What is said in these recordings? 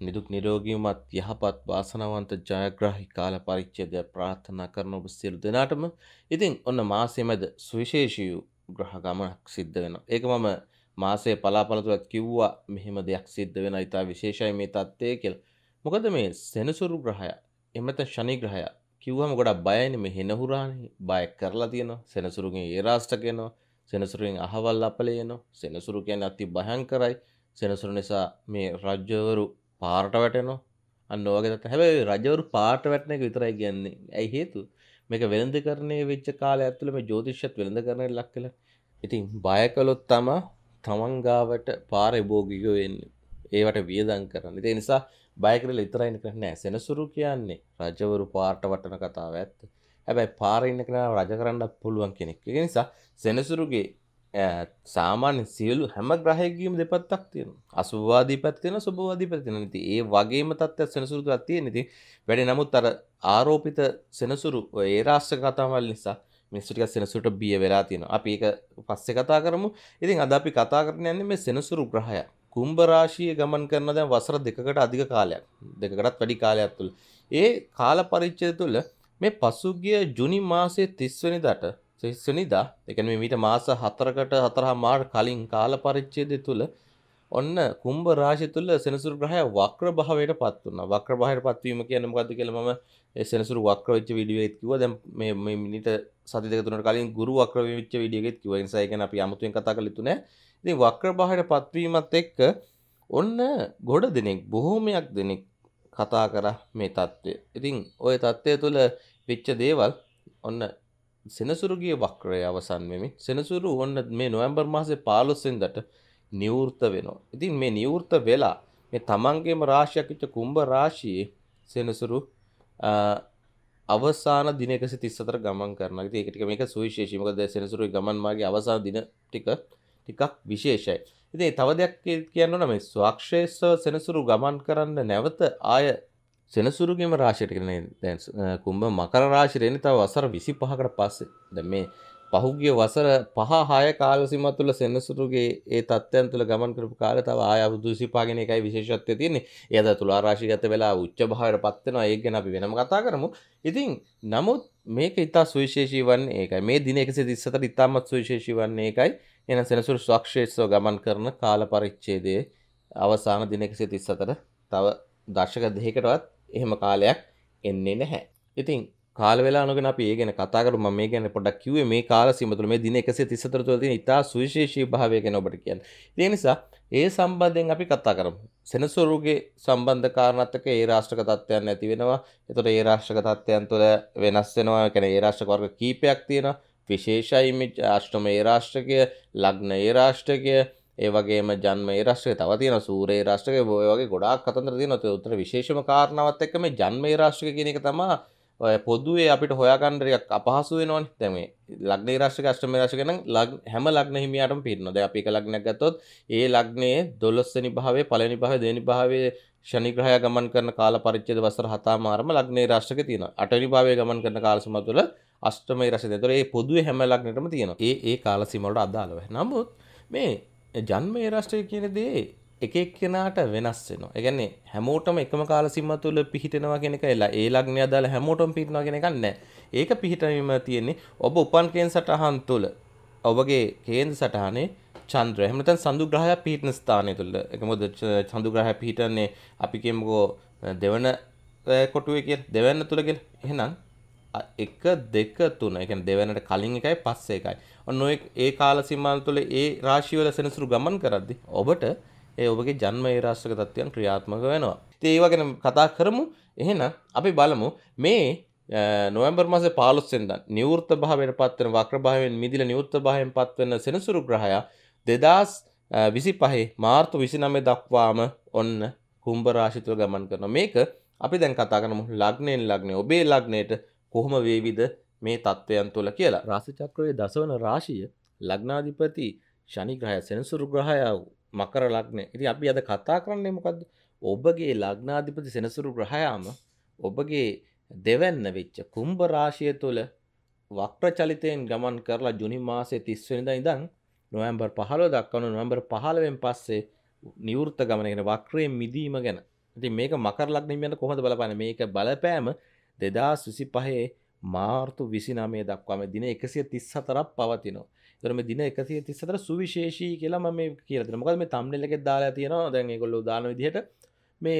නිදුක් නිරෝගීමත් යහපත් වාසනාවන්ත ජයග්‍රාහි කාල පරිච්ඡේදය ප්‍රාර්ථනා කරන ඔබ සියලු දෙනාටම ඉතින් ඔන්න මාසය මැද සුවිශේෂී ග්‍රහ ගමනක් සිද්ධ වෙනවා. ඒක මම මාසයේ පලාපල තුලත් කිව්වා මෙහෙම දෙයක් සිද්ධ වෙන ඉතා විශේෂයි මේ தත්ත්වය කියලා. මොකද මේ සෙනසුරු ග්‍රහය එහෙම නැත්නම් ශනි ග්‍රහය කිව්වම ගොඩක් බයයිනේ මේ හෙනහුරානේ බය කරලා තියෙනවා. සෙනසුරුගෙන් ඒ රාෂ්ට්‍රක එනවා. සෙනසුරුගෙන් අහවල් අපලේ එනවා. සෙනසුරු කියන්නේ අති භයංකරයි. සෙනසුරු නිසා මේ රජවරු පාරට වැටෙනවා. අන්න ඔයගේ තත්ත්ව. හැබැයි රජවරු පාරට වැටෙන එක විතරයි කියන්නේ. ඇයි හේතුව? මේක වෙළඳකරණය වෙච්ච කාලය ඇතුළේ මේ ජ්‍යොතිෂයත් වෙළඳකරණයට ලක් වෙලා. ඉතින් බය කළොත් තමයි තමන් ගාවට පාර භෝගිකයෝ වෙන්නේ. ඒවට වියදම් කරන්න. ඒ නිසා බය කරලා ඉතරයි නෑ. සෙනසුරු කියන්නේ රජවරු පාරට වටන කතාව ඇත්ත. හැබැයි පාරේ ඉන්න කෙනා රජ කරන්න පුළුවන් කෙනෙක්. ඒ නිසා සෙනසුරුගේ සාමාන්‍ය සියලු හැම ග්‍රහයකීම දෙපත්තක් තියෙන අසුවාදී පැත්තින සුභවාදී පැතින නති ඒ වගේම තත්ත්ව සෙනසුරු තිය නති වැඩි නමුත් අර ආරෝපිත සෙනසුරු ඒ රාශ්්‍ර කතාවල් නිසා මිනිස්ටික සෙනසුට බිය වෙලා තියෙන අපි ඒක පස්සෙ කතා කරමු. ඉතින් අද අපි කතා කරන යන්නේ මේ සෙනසුරු ග්‍රහය කුම්භරාශිය ගමන් කරන දැන් වසර දෙකකට අධික කාලයක්. දෙකකටත් වැඩි කාලයක් තුළ ඒ කාල පරිච්ඡේද තුළ මේ පසුගිය ජුනි මාසයේ 30 වෙනිදාට සෙනිදා. එකන මීට මාස හතරකට හතරහා මාර් කලින් කාල පරිච්චේදය තුළ ඔන්න කුම්බ රාශි තුළ සෙනසුරු ග්‍රහය වක්‍ර භාවයට පත් වන්න වක්‍ර බාහිර පත්වීම කියන මොකද කියලා මම සෙනසුරු වක්‍ර වෙච්ච වීඩියෝ එකක් කිව්වා. දැන් මේ මේ මිනිට සති දෙක තුනකට කලින් ගුරු වක්‍ර වෙච්ච වීඩියෝ එකක් කිව්වා. ඒ නිසා ඒක ගැන අපි අමුතුවෙන් කතා කරලා තුනේ ඉතින් වක්‍ර බාහිර පත්වීමත් එක්ක ඔන්න ගොඩ දෙනෙක් බොහෝමයක් දෙනෙක් කතා කරා මේ தත්ත්වය. ඉතින් ওই தත්ත්වය තුළ වෙච්ච දේවල් ඔන්න සෙනසුරුගේ වක්‍රය අවසන් වෙමින් සෙනසුරු ඔන්න මේ නොවැම්බර් මාසේ 15 වෙනිදාට නිවෘත වෙනවා. ඉතින් මේ නිවෘත වෙලා මේ තමන්ගේම රාශියක් විච්ච කුම්භ රාශියේ සෙනසුරු අවසාන දින 134 ගමන් කරනවා. ඉතින් ඒක ටික මේක සුවිශේෂී. මොකද සෙනසුරුගේ ගමන් මාර්ගයේ අවසාන දින ටික ටිකක් විශේෂයි. ඉතින් තව දෙයක් කියන්න ඕන මේ ස්වාක්ෂේස සෙනසුරු ගමන් කරන්න නැවත ආය සෙනසුරුගේම රාශියට කියන්නේ දැන් කුම්භ මකර රාශියට එන්නේ තව වසර 25කට පස්සේ. දැන් මේ පහුගිය වසර 5 6 කාල සීමාව තුළ සෙනසුරුගේ ඒ තත්ත්වයන් තුළ ගමන් කරපු කාලේ තව ආය අවුරුදු 25 ගෙන එකයි විශේෂත්වය තියෙන්නේ. ඒ අද තුලා රාශිගත වෙලා උච්ච භාවයට පත් වෙනවා. ඒක ගැන අපි වෙනම කතා කරමු. ඉතින් නමුත් මේක ඉතා සුවිශේෂී වන්නේ ඒකයි. මේ දින 134 ඉතාමත් සුවිශේෂී වන්නේ ඒකයි. එහෙනම් සෙනසුරු ස්වක්ෂේත්‍රව ගමන් කරන කාල පරිච්ඡේදයේ අවසාන දින 134 තව දශක දෙකකටවත් එහෙම කාලයක් එන්නේ නැහැ. ඉතින් කාල වෙලා නොගෙන අපි ඒ ගැන කතා කරමු මම මේ ගැන පොඩ්ඩක් කිව්වේ මේ කාල සීම තුළ මේ දින 134 තුළ තියෙන ඉතා සුවිශේෂී භාවය ගැන ඔබට කියන්න. ඒ නිසා ඒ සම්බන්ධයෙන් අපි කතා කරමු. සෙනසුරුගේ සම්බන්ධ කාරණාත් එක්ක ඒ රාෂ්ට්‍රක තත්ත්වයන් නැති වෙනවා. එතකොට ඒ රාෂ්ට්‍රක තත්ත්වයන් තුළ වෙනස් වෙනවා. ඒ කියන්නේ ඒ රාෂ්ට්‍රක වර්ග කීපයක් තියෙනවා. විශේෂයි මේ අෂ්ටම ඒ රාෂ්ට්‍රකය, ලග්න ඒ රාෂ්ට්‍රකය, ඒ වගේම ජන්ම ඒ රාෂ්ට්‍රකය තව තියෙනවා සූර්ය ඒ රාෂ්ට්‍රකය ඔය වගේ ගොඩාක් කතන්දර තියෙනවා. ඒ උතර විශේෂම කාරණාවත් එක්ක මේ ජන්ම ඒ රාෂ්ට්‍රකය කියන එක තමයි ඔය පොදුවේ අපිට හොයාගන්න ටිකක් අපහසු වෙනවනේ. දැන් මේ ලග්න ඒ රාශික අෂ්ටම ඒ රාශික නම් හැම ලග්න හිමියාටම පිරිනවා. දැන් අපි එක ලග්නයක් ගත්තොත් ඒ ලග්නයේ 12 වෙනි භාවයේ පළවෙනි භාවයේ දෙවෙනි භාවයේ ශනි ග්‍රහය ගමන් කරන කාල පරිච්ඡේද වසර 7ම ආරම ලග්නේ රාශික තියෙනවා. 8 වෙනි භාවයේ ගමන් කරන කාල සීමාව තුළ අෂ්ටමයේ රසය. ඒතර ඒ පොදුවේ හැම ලග්නෙටම තියෙනවා. ඒ ඒ කාල සීමාවලට අදාළව. නමුත් මේ ජන්මයේ රාශිය කියන දේ එක එක්කෙනාට වෙනස් වෙනවා. ඒ කියන්නේ හැමෝටම එකම කාල සීමාව තුළ පිහිටනවා කියන එක එලා ඒ ලග්නය දාලා හැමෝටම පිහිටනවා කියන එකක් නැහැ. ඒක පිහිටවීම තියෙන්නේ ඔබ උපන් කේන්ද්‍ර සටහන් තුළ ඔබගේ කේන්ද්‍ර සටහනේ චන්ද්‍රය. එහෙම නැත්නම් සඳු ග්‍රහය පිහිටන ස්ථානය තුළ. ඒක මොකද සඳු ග්‍රහය පිහිටන්නේ අපි කියමුකෝ දෙවන කොටුවේ කියලා දෙවැන්න තුළ කියලා. එහෙනම් එක දෙක තුන එක දෙවැනට කලින් එකයි පස්සේ එකයි. ඔන්න ඔය ඒ කාල සීමාව තුළ ඒ රාශිවල සෙනසුරු ගමන් කරද්දී ඔබට ඒ ඔබගේ ජන්ම ඒ රාශික තත්ත්වයන් ක්‍රියාත්මක වෙනවා. ඉතින් ඒව ගැන කතා කරමු. එහෙනම් අපි බලමු මේ නොවැම්බර් මාසේ 15 වෙනිදා නිවෘත්ත භාවයට පත්වෙන වක්‍ර භාවයෙන් මිදිලා නිවෘත්ත භාවයෙන් පත්වෙන සෙනසුරු ග්‍රහයා 2025 මාර්තු 29 දක්වාම ඔන්න කුම්භ රාශිය තුළ ගමන් කරනවා. මේක අපි දැන් කතා කරමු ලග්නයෙන් ලග්නේ ඔබේ ලග්නයට කොහොම වේවිද මේ තත්ත්වයන් තුළ කියලා. රාශි චක්‍රයේ දසවන රාශිය ලග්නාධිපති ශනි ග්‍රහය සෙනසුරු ග්‍රහය මකර ලග්නය. ඉතින් අපි අද කතා කරන්නේ මොකද්ද? ඔබගේ ලග්නාධිපති සෙනසුරු ග්‍රහයාම ඔබගේ දෙවැන්න වෙච්ච කුම්භ රාශිය තුළ වක්‍ර චලිතයෙන් ගමන් කරලා ජුනි මාසයේ 30 වෙනිදා ඉඳන් නොවැම්බර් 15 දක්වන නොවැම්බර් 15 වෙන් පස්සේ නිවෘත්ත ගමන කියන වක්‍රයෙන් මිදීම ගැන ඉතින් මේක මකර ලග්න හිමියන්ට කොහොමද බලපාන්නේ? මේක බලපෑම 2025 මාර්තු 29 දක්වාම දින 134ක් පවතිනවා. ඒතර මේ දින 134 සුවිශේෂී කියලා මම මේ කියලා දෙනවා. මොකද මේ thumbnail එකේ දාලා තියෙනවා. දැන් ඒගොල්ලෝ දාන විදිහට මේ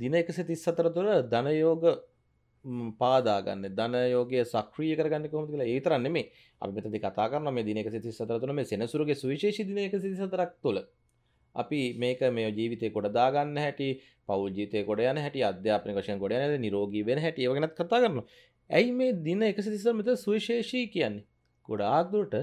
දින 134 තුළ ධනයෝග පාදාගන්න ධනයෝගය සක්‍රිය කරගන්න කොහොමද කියලා ඒ විතරක් නෙමෙයි. අපි මෙතනදී කතා කරනවා මේ දින 134 තුළ මේ සෙනසුරුගේ සුවිශේෂී දින 134ක් තුළ අපි මේක මේ ජීවිතේ ගොඩ දාගන්න හැටි, පෞල් ජීවිතේ ගොඩ යන හැටි, අධ්‍යාපනික වශයෙන් ගොඩ යන හැටි, නිරෝගී වෙන හැටි ඒව ගැනත් කතා කරනවා. ඇයි මේ දින 134 මෙතන සුවිශේෂී කියන්නේ? ගොඩාක් දුරට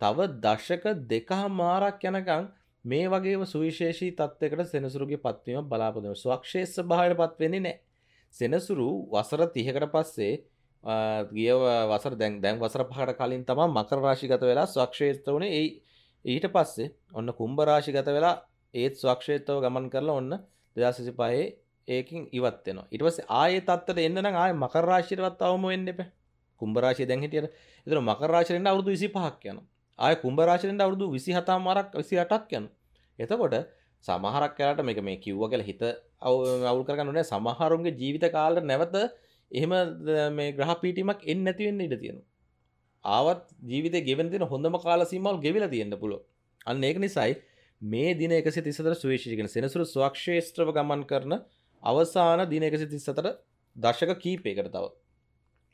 තව දශක දෙකහමාරක් යනකම් මේ වගේම සුවිශේෂී තත්ත්වයකට සෙනසුරුගේ පත්වීම බලාපොරොත්තු වෙනවා. ස්වක්ෂේස්ස භාවයට පත් වෙන්නේ නැහැ. සෙනසුරු වසර 30කට පස්සේ ගිය වසර දැන් දැන් වසර පහකට කලින් තමයි මකර රාශිගත වෙලා ස්වක්ෂේත්‍ර වුණේ. ඒ ඊට පස්සේ ඔන්න කුම්භ රාශිගත වෙලා ඒත් ස්වක්ෂේත්‍රව ගමන් කරලා ඔන්න 2025 ඒකින් ඉවත් වෙනවා. ඊට පස්සේ ආයේ තත්ත්වයට එන්න නම් ආයේ මකර රාශියටවත් අවම වෙන්න එපා. කුම්භ රාශිය දැන් හිටියට. ඒතර මකර රාශියෙන් අවුරුදු 25ක් යනවා. ආය කුම්භ රාශියෙන් අවුරුදු 27 මාරක් 28ක් යනවා. එතකොට සමහරක් කාලට මේක මේ කිව්ව කියලා හිත අවුල් කරගන්න ඕනේ සමහරුන්ගේ ජීවිත කාලෙට නැවත එහෙම මේ ග්‍රහ පීඨීමක් එන්නේ නැති වෙන්න ඉඩ තියෙනවා. ආවත් ජීවිතේ ගෙවෙන දින හොඳම කාල සීමාවල් ගෙවිලා තියෙන්න පුළුවන්. අන්න ඒක නිසායි මේ දින 134 සුවිශේෂී කියන සෙනසුරු ස්වක්ෂේත්‍රව ගමන් කරන අවසාන දින 134 දශක කීපයකට තව.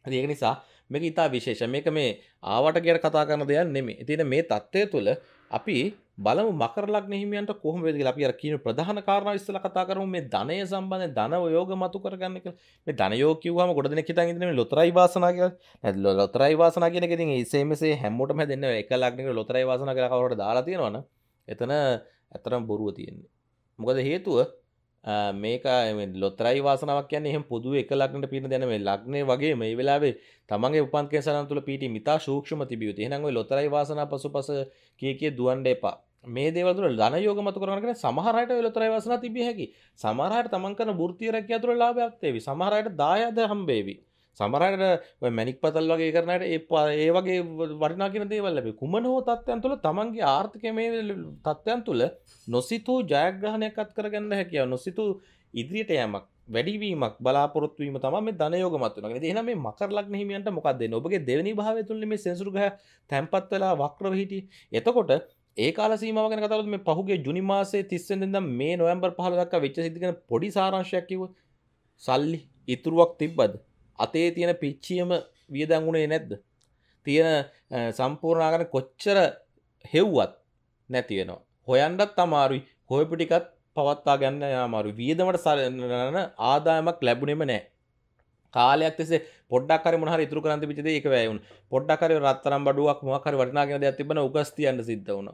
ඒක නිසා මේක ඉතා විශේෂ මේක මේ ආවට කියට කතා කරන දෙයක් නෙමෙයි. ඉතින් මේ தත්ත්වය තුළ අපි බලමු මකර ලග්න හිමියන්ට කොහොම වේද කියලා අපි අර කියන ප්‍රධාන කාරණා ඉස්සලා කතා කරමු මේ ධනය සම්බන්ධයෙන් ධන යෝග මතු කරගන්න කියලා. මේ ධන යෝග කිව්වම ගොඩ දෙනෙක් හිතන් ඉන්නේ මේ ලොතරයි වාසනා කියලා. නැත්නම් ලොතරයි වාසනා කියන එක ඉතින් ඉසේ මෙසේ හැමෝටම හැදෙන්නේ එක ලග්නයකට ලොතරයි වාසනා කියලා කවුරුහට දාලා තියෙනවනේ. එතන ඇත්තටම බොරුව තියෙන්නේ. මොකද හේතුව මේක ලොතරයි වාසනාවක් කියන්නේ එහෙම පොදු එක ලග්නට පින දැන මේ ලග්නේ වගේ මේ වෙලාවේ තමන්ගේ උපන්කේ සරණ තුල පීටි මිතා සූක්ෂම තිබියුත් එහෙනම් ওই ලොතරයි වාසනාව පසුපස කී කී දුවන්න එපා. මේ දේවල් තුළ ධන යෝග මතු කරගෙන කියන සමහර අයට ඔය ලොතරයි වාසනාව තිබිය හැකි සමහර අයට තමන් කරන වෘත්තිය රැකියාව තුළ ලාභයක් තේවි. සමහර අයට දායද හම්බේවි. සමහරකට ඔය මැනික් පතල් වගේ කරනට ඒ ඒ වගේ වටිනා කියන දේවල් ලැබේ කුමන හෝ තත්ත්වයන් තුළ තමන්ගේ ආර්ථිකය මේ තත්ත්වයන් තුළ නොසිතූ ජයග්‍රහණයක් අත් කරගන්න හැකියාව නොසිතූ ඉදිරියට යෑමක් වැඩිවීමක් බලාපොරොත්තු වීම තමයි මේ ධනයෝග මත වෙනවා. ඉතින් එහෙනම් මේ මකර ලග්න හිමියන්ට මොකක්ද දෙන්නේ? ඔබගේ දෙවෙනි භාවය තුල මේ සෙන්සුරු ග්‍රහ තැම්පත් වෙලා වක්‍රව හිටියේ. එතකොට ඒ කාල සීමාව ගැන කතා කරද්දී මේ පහුගිය ජුනි මාසයේ 30 වෙනිදා මේ නොවැම්බර් 15 දක්වා වෙච්ච සිද්ධ ගැන පොඩි සාරාංශයක් කිව්වොත් සල්ලි ඉතුරුවක් තිබ්බද? අතේ තියෙන පිච්චියම වියදං වුණේ නැද්ද? තියෙන සම්පූර්ණාගන කොච්චර හෙව්වත් නැති වෙනවා. හොයන්ඩත් අමාරුයි. හොයපිටිකත් පවත්තා ගන්න අමාරු වියදමට සරන ආදායමක් ලැබුණෙම නෑ කාලයක් තිසේ පොඩ්ඩක්කර මොහර ඉතුරු කරන්ත පිචද එක වැයවුන් පොඩ්ඩකර රත්තරම් බඩුවක් මොහකර වටනාගෙන දෙයක් තිබන උගස්තියන්න සිද්ධ වුණ.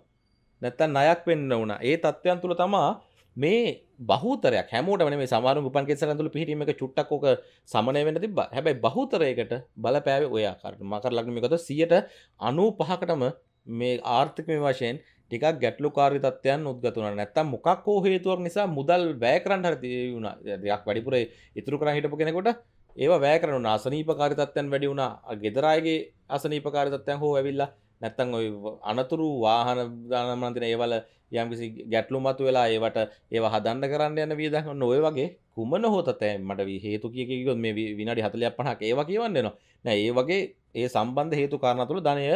නැත්තන් නයක් වෙන්න වුණ. ඒ තත්ත්වයන් තුළ තමා මේ බහතරයක් හැමෝට මේ සමාරු උපන් කෙසර තුළ පිහිටීම එක චුට්ටක් ඕක සමනය වෙන්න තිබ හැබැයි බහුතරයකට බලපෑව ඔයා කරට මකර ලක්නමිකත සියට අනූ පහකටම මේ ආර්ථිකම වශයෙන් ටිකක් ගැටලු කාරි තත්වයන් උද්ගතුන නැත්තම් මොකක් හෝ හේතුවක් නිසා මුදල් වැෑ කරන්න හරි වුණ. දෙයක් වැඩිපුර ඉතුරු කර හිටපු කෙනෙකොට ඒවා වැෑ කරන අසනීප කාරිතත්වයන් වැඩි වුණා. ගෙදරයිගේ අසනීප කාරිතත්වයන් හෝ ඇවිල්ලා නැත්තං ඔය අනතුරු වාහන දානමන්තින ඒවල යම්කිසි ගැටලු මතු වෙලා ඒවට ඒව හදන්න කරන්න යන වියදන් ඔය වගේ කුමන හෝතතෑ මට හේතු කියකොත් මේ විනාඩි හතලයක් පහක් ඒවා කියවන්නනවා නෑ ඒ වගේ ඒ සම්බන්ධ හේතු කාරණ තුළ ධනය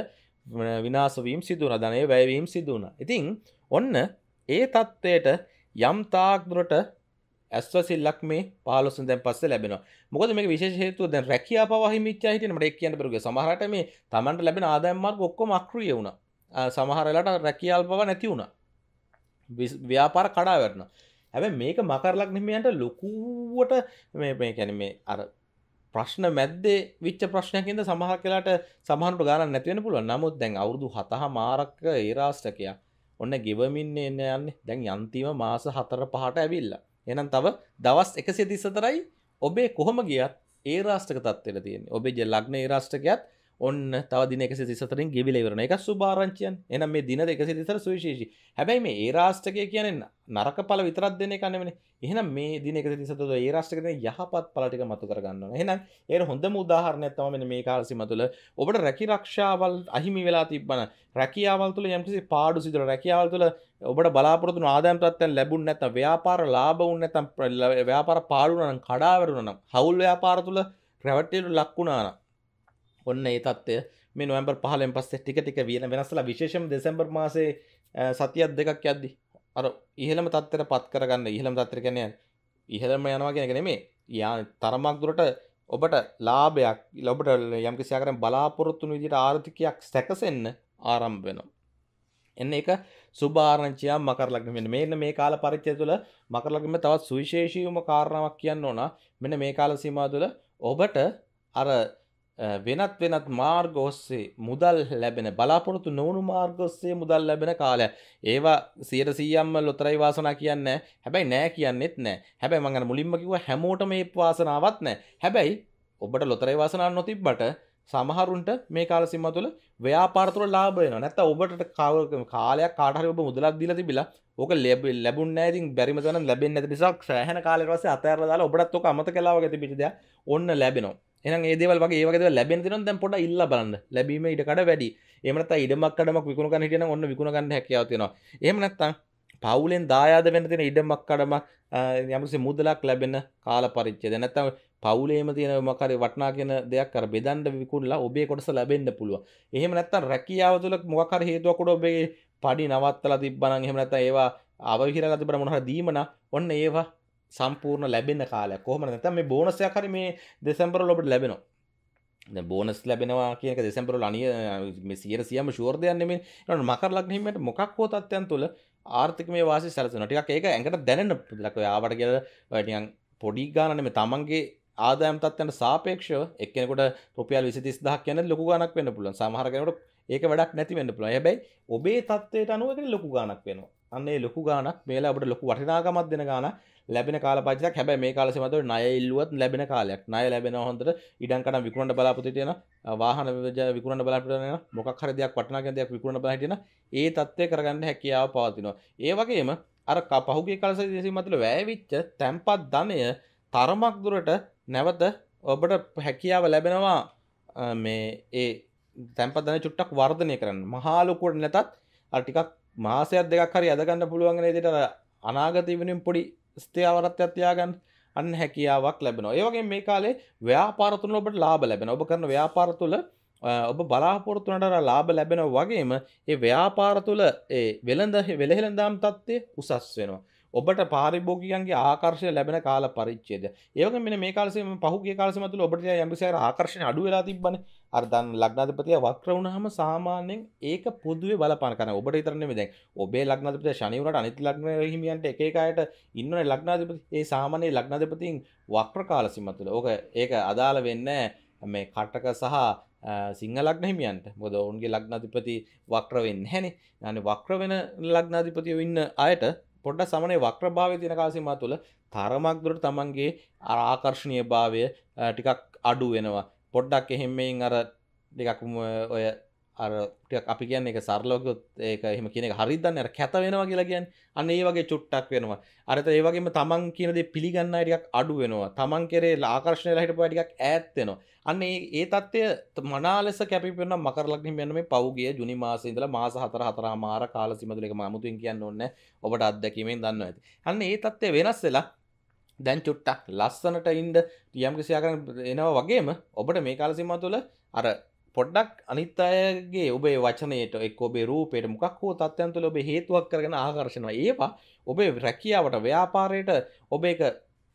විනාසවීම් සිදුවන ධනය වැෑවීම් සිදුවන ඉතිං ඔන්න ඒ තත්ත්වයට යම් තාක්දුරට ඇස්වසිල්ලක් මේ පහලොස්සන් දැන් පස්සේ ලැබෙනවා. මොකද මේක විශේෂ හේතුව දැන් රැකියා පවා හිමිච්චා හිටින මට එක් කියන්න බැරුගේ සමහරට මේ Tamanට ලැබෙන ආදායම් මාර්ග ඔක්කොම අක්‍රිය වුණා. සමහර වෙලාවට රැකියාල් පවා නැති වුණා. ව්‍යාපාර කඩා වැටෙනවා. හැබැයි මේක මකර ලග්න හිමියන්ට ලොකුවට මේ මේ කියන්නේ මේ අර ප්‍රශ්න මැද්දේ විච්ච ප්‍රශ්නයකින්ද සමහර වෙලාවට සමහරට ගානක් නැති වෙන්න පුළුවන්. නමුත් දැන් අවුරුදු 7 මාරක ඒ රාෂ්ට්‍රකයා ඔන්න ගෙවමින් එන්න යන්නේ. දැන් අන්තිම මාස 4 5ට ඇවිල්ලා. එනම් තව දවස් එකසිය තිස්සතරයි ඔබේ කොහොම ගියත් ඒ රාෂ්ටක තත්වෙල තියෙන ඔබේ ජ ලග්න ඒ රාෂ්ටකයත් ඔන්න තව දින එක සිසතරින් ගෙවිලවරන එක සුභාරංචයන් එනම් මේ දින එක සිතර සුවිශේෂි. හැබැයි මේ ඒ රාෂ්ටකය කියන නරක පල විතරත් දෙන කන්නවන එහෙනම් මේ දින එක සිසත ඒ රාෂ්ටකන යහපත් පලටික මතු කරගන්න එහෙනම් ඒ හොඳ මුදාහරණය තම මේ කාලසිම තුළ ඔබට රැකි රක්ෂාවල් අහිමි වෙලා තිබන රැකියාවල් තුළ යම්කිසි පාඩු සිදුර රැකියාවල් තුළ ඔබට බලාපොරොත්තු ආදායම් තත්ත්වයන් ලැබුණ නැත්නම් ව්‍යාපාර ලාභ වුණ නැත්නම් ව්‍යාපාර පාඩු වුණා නම් කඩා වැටුණා නම් හවුල් ව්‍යාපාර තුල රැවටිලු ලක් වුණා නම් ඔන්න ඒ තත්ත්වය. මේ නොවැම්බර් 15න් පස්සේ ටික ටික වෙන වෙනස්ලා විශේෂම දෙසැම්බර් මාසේ සතියක් දෙකක් යද්දි අර ඉහළම තත්ත්වයට පත් කරගන්න. ඉහළම තත්ත්වයට කියන්නේ ඉහළම යනවා කියන එක නෙමෙයි. යා තරමක් දුරට ඔබට ලාභයක් ලොබට යම්කිසි ආකාරයෙන් බලාපොරොත්තු වුණු විදිහට ආර්ථිකයක් සැකසෙන්න ආරම්භ වෙනවා. එන්න එක සුභාරංචියක් මකර ලග්න මෙන්න මේන්න මේ කාල පරිච්ඡේදය තුළ මකර ලග්නෙම තවත් සුවිශේෂීවම කාරණාවක් කියන්න ඕන. මෙන්න මේ කාල සීමාව තුළ ඔබට අර වෙනත් වෙනත් මාර්ග ඔස්සේ මුදල් ලැබෙන බලාපොරොත්තු නොවුණු මාර්ග ඔස්සේ මුදල් ලැබෙන කාලය. ඒවා 100%ක්ම ලොතරැයි වාසනා කියන්නේ හැබැයි නෑ කියන්නෙත් නෑ. හැබැයි මම අර මුලින්ම කිව්වා හැමෝටම මේ වාසනාවක් නෑ. හැබැයි ඔබට ලොතරැයි වාසනාවක් නොතිබ්බට සමහරුන්ට මේ කාල සීමාව තුළ ව්‍යාපාර තුළ ලාභ වෙනවා. නැත්නම් ඔබට කාලයක් කාට හරි ඔබ මුදලක් දීලා තිබිලා ඕක ලැබුණ නැහැ ඉතින් බැරිම තරම් ලැබෙන්නේ නැති නිසා සෑහෙන කාලයකට පස්සේ අතහැරලා දාලා ඔබටත් ඕක අමතක කළා වගේ තිබිච්ච දෙයක් ඔන්න ලැබෙනවා. එහෙනම් ඒ දේවල් වගේ ඒ වගේ දේවල් ලැබෙන දිනොත් දැන් පොඩ්ඩක් ඉල්ලා බලන්න. ලැබීම ඊට කඩ වැඩි. එහෙම නැත්නම් ඉඩමක් කඩමක් විකුණු ගන්න හිටියනම් ඔන්න විකුණ ගන්න හැකියාව තියෙනවා. එහෙම නැත්නම් පවුලෙන් දායාද වෙන්න තියෙන ඉඩමක් කඩමක් යම්කිසි මුදලක් ලැබෙන කාල පරිච්ඡේදය. නැත්නම් පවුලේම තියෙන මොකරි වටනා කියන දෙයක් අර බෙදන්න විකුණලා ඔබේ කොටස ලැබෙන්න පුළුවන්. එහෙම නැත්නම් රැකියාව තුළ මොකක් හරි හේතුවක් උඩ ඔබේ පඩි නවත්තලා තිබ්බනම් එහෙම නැත්නම් ඒවා අවහිරලා තිබ්බනම් මොන හරි දීමන ඔන්න ඒවා සම්පූර්ණ ලැබෙන කාලයක්. කොහොමද නැත්නම් මේ බෝනස් එකක් හරි මේ දෙසැම්බර් වල ඔබට ලැබෙනවා. දැන් බෝනස් ලැබෙනවා කියන එක දෙසැම්බර් වල අනිය මේ 100%ම ෂුවර් දෙයක් නෙමෙයි. ඊට මකර ලග්න හිමියට මොකක් හෝ තත්ත්වයන් තුළ ආර්ථික මේ වාසි සැලසෙනවා. ටිකක් ඒක ඇඟට දැනෙන්න ලක ඔය ආවට කියලා ඔය නිකන් පොඩි ගාන නෙමෙයි තමන්ගේ ආදායම් තත්ත්වයන්ට සාපේක්ෂව එක්කෙනෙකුට රුපියල් 20 30000ක් කියන්නේ ලොකු ගාණක් වෙන්න පුළුවන්. සමහර කෙනෙකුට ඒක වැඩක් නැති වෙන්න පුළුවන්. හැබැයි ඔබේ තත්ත්වයට අනුව ඒක ලොකු ගාණක් වෙනවා. අන්න ඒ ලොකු ගාණක් මේලා ඔබට ලොකු වටිනාකමක් දෙන ගාණක් ලැබෙන කාල පරිච්ඡේදයක්. හැබැයි මේ කාල සීමාව තුළ ණය ඉල්ලුවත් ලැබෙන කාලයක්. ණය ලැබෙනවා හොඳට ඉඩම් කඩම් විකුණන්න බලාපොරොත්තු වෙන වාහන විකුණන්න බලාපොරොත්තු වෙන මොකක් හරි දෙයක් වටිනා කියන දෙයක් විකුණන්න බලා හිටියන ඒ தත්ත්වය කරගන්න හැකියාව පවතිනවා. ඒ වගේම අර පහුගිය කාල සීමාව තුළ වැය වෙච්ච තැම්පත් ධනය තරමක් දුරට නැවත ඔබට හැකියාව ලැබෙනවා මේ ඒ තැන්පත් ධනය චුට්ටක් වර්ධනය කරන්න. මහා ලොකුවට නැතත් අර ටිකක් මාසයක් දෙකක් හරි අදගන්න පුළුවන් වෙන විදිහට අනාගත වෙනුවෙන් පොඩි ස්ථිරවරත්වයක් තියාගන්න අන්න හැකියාවක් ලැබෙනවා. ඒ වගේම මේ කාලේ ව්‍යාපාර තුල ඔබට ලාභ ලැබෙනවා. ඔබ කරන ව්‍යාපාර තුල ඔබ බලාපොරොත්තු වුණාට ලාභ ලැබෙනවා වගේම ඒ ව්‍යාපාර තුල ඒ වෙළඳ වෙළහෙළඳාම් තත්ත්වය උසස් වෙනවා. ඔබට පාරිභෝගිකයන්ගේ ආකර්ශය ලැබෙන කාල පරිච්ඡේදය. ඒ වගේම මෙන්න මේ කාල සීම පහුගිය කාල සීම තුළ ඔබට යම්කිසි ආකර්ෂණ අඩු වෙලා තිබ්බනේ. අර දන් ලග්නාධිපතිය වක්‍ර වුණාම සාමාන්‍යයෙන් ඒක පොදුවේ බලපාන කරන ඔබට විතර නෙමෙයි දැන් ඔබේ ලග්නාධිපතිය શનિ වුණාට අනිත් ලග්න හිමියන්ට එක එක අයට ඉන්නවනේ ලග්නාධිපති. ඒ සාමාන්‍ය ලග්නාධිපතින් වක්‍ර කාල සීමා තුළ. ඕක ඒක අදාළ වෙන්නේ මේ කටක සහ සිංහ ලග්න හිමියන්ට. මොද ඔවුන්ගේ ලග්නාධිපති වක්‍ර වෙන්න හැනේ යන වක්‍ර වෙන ලග්නාධිපතිය ඉන්න අයට පොඩ්ඩ සමනේ වක්‍ර භාවය තියෙන කාසිමා තුළ තරමක් දුරට තමන්ගේ ආකර්ශණීය භාවය ටිකක් අඩු වෙනවා. පොඩ්ඩක් එහෙම්මෙන් අර ටිකක් ඔය අර අපි කියන්න එක සරලෝකොත් ඒක එහෙම කියන එක හරිදන්න අර කැත වෙනවා කියලා කියන්නේ. අන්න ඒ වගේ චුට්ටක් වෙනවා. අරත ඒ වගේම තමන් කියන දේ පිළිගන්න අය ටිකක් අඩු වෙනවා. තමන් කෙරේ ආකර්ෂණය වෙලා හිටපුවා ටිකක් ඈත් වෙනවා. අන්න ඒ ඒ தත්ත්වය මනා ලෙස කැපිපෙන මකර ලග්නෙ මෙන්න මේ පෞගිය ජුනි මාසයේ ඉඳලා මාස 4 4මාර කාල සීම තුල එක මම අමුතුවෙන් කියන්න ඕනේ. ඔබට අත්දැකීමෙන් දන්නවා ඇති. අන්න ඒ தත්ත්වය වෙනස් වෙලා දැන් චුට්ටක් ලස්සනට ඉන්න යම් කිසි ආකාරයක එනවා වගේම ඔබට මේ කාල සීමාව තුළ අර පොඩ්ඩක් අනිත් අයගේ ඔබේ වචනයට එක් ඔබේ රූපයට මොකක් හෝ තත්ත්වයන් තුළ ඔබේ හේතුවක් කරගෙන ආකර්ෂණය ඒවා ඔබේ රැකියාවට ව්‍යාපාරයට ඔබ එක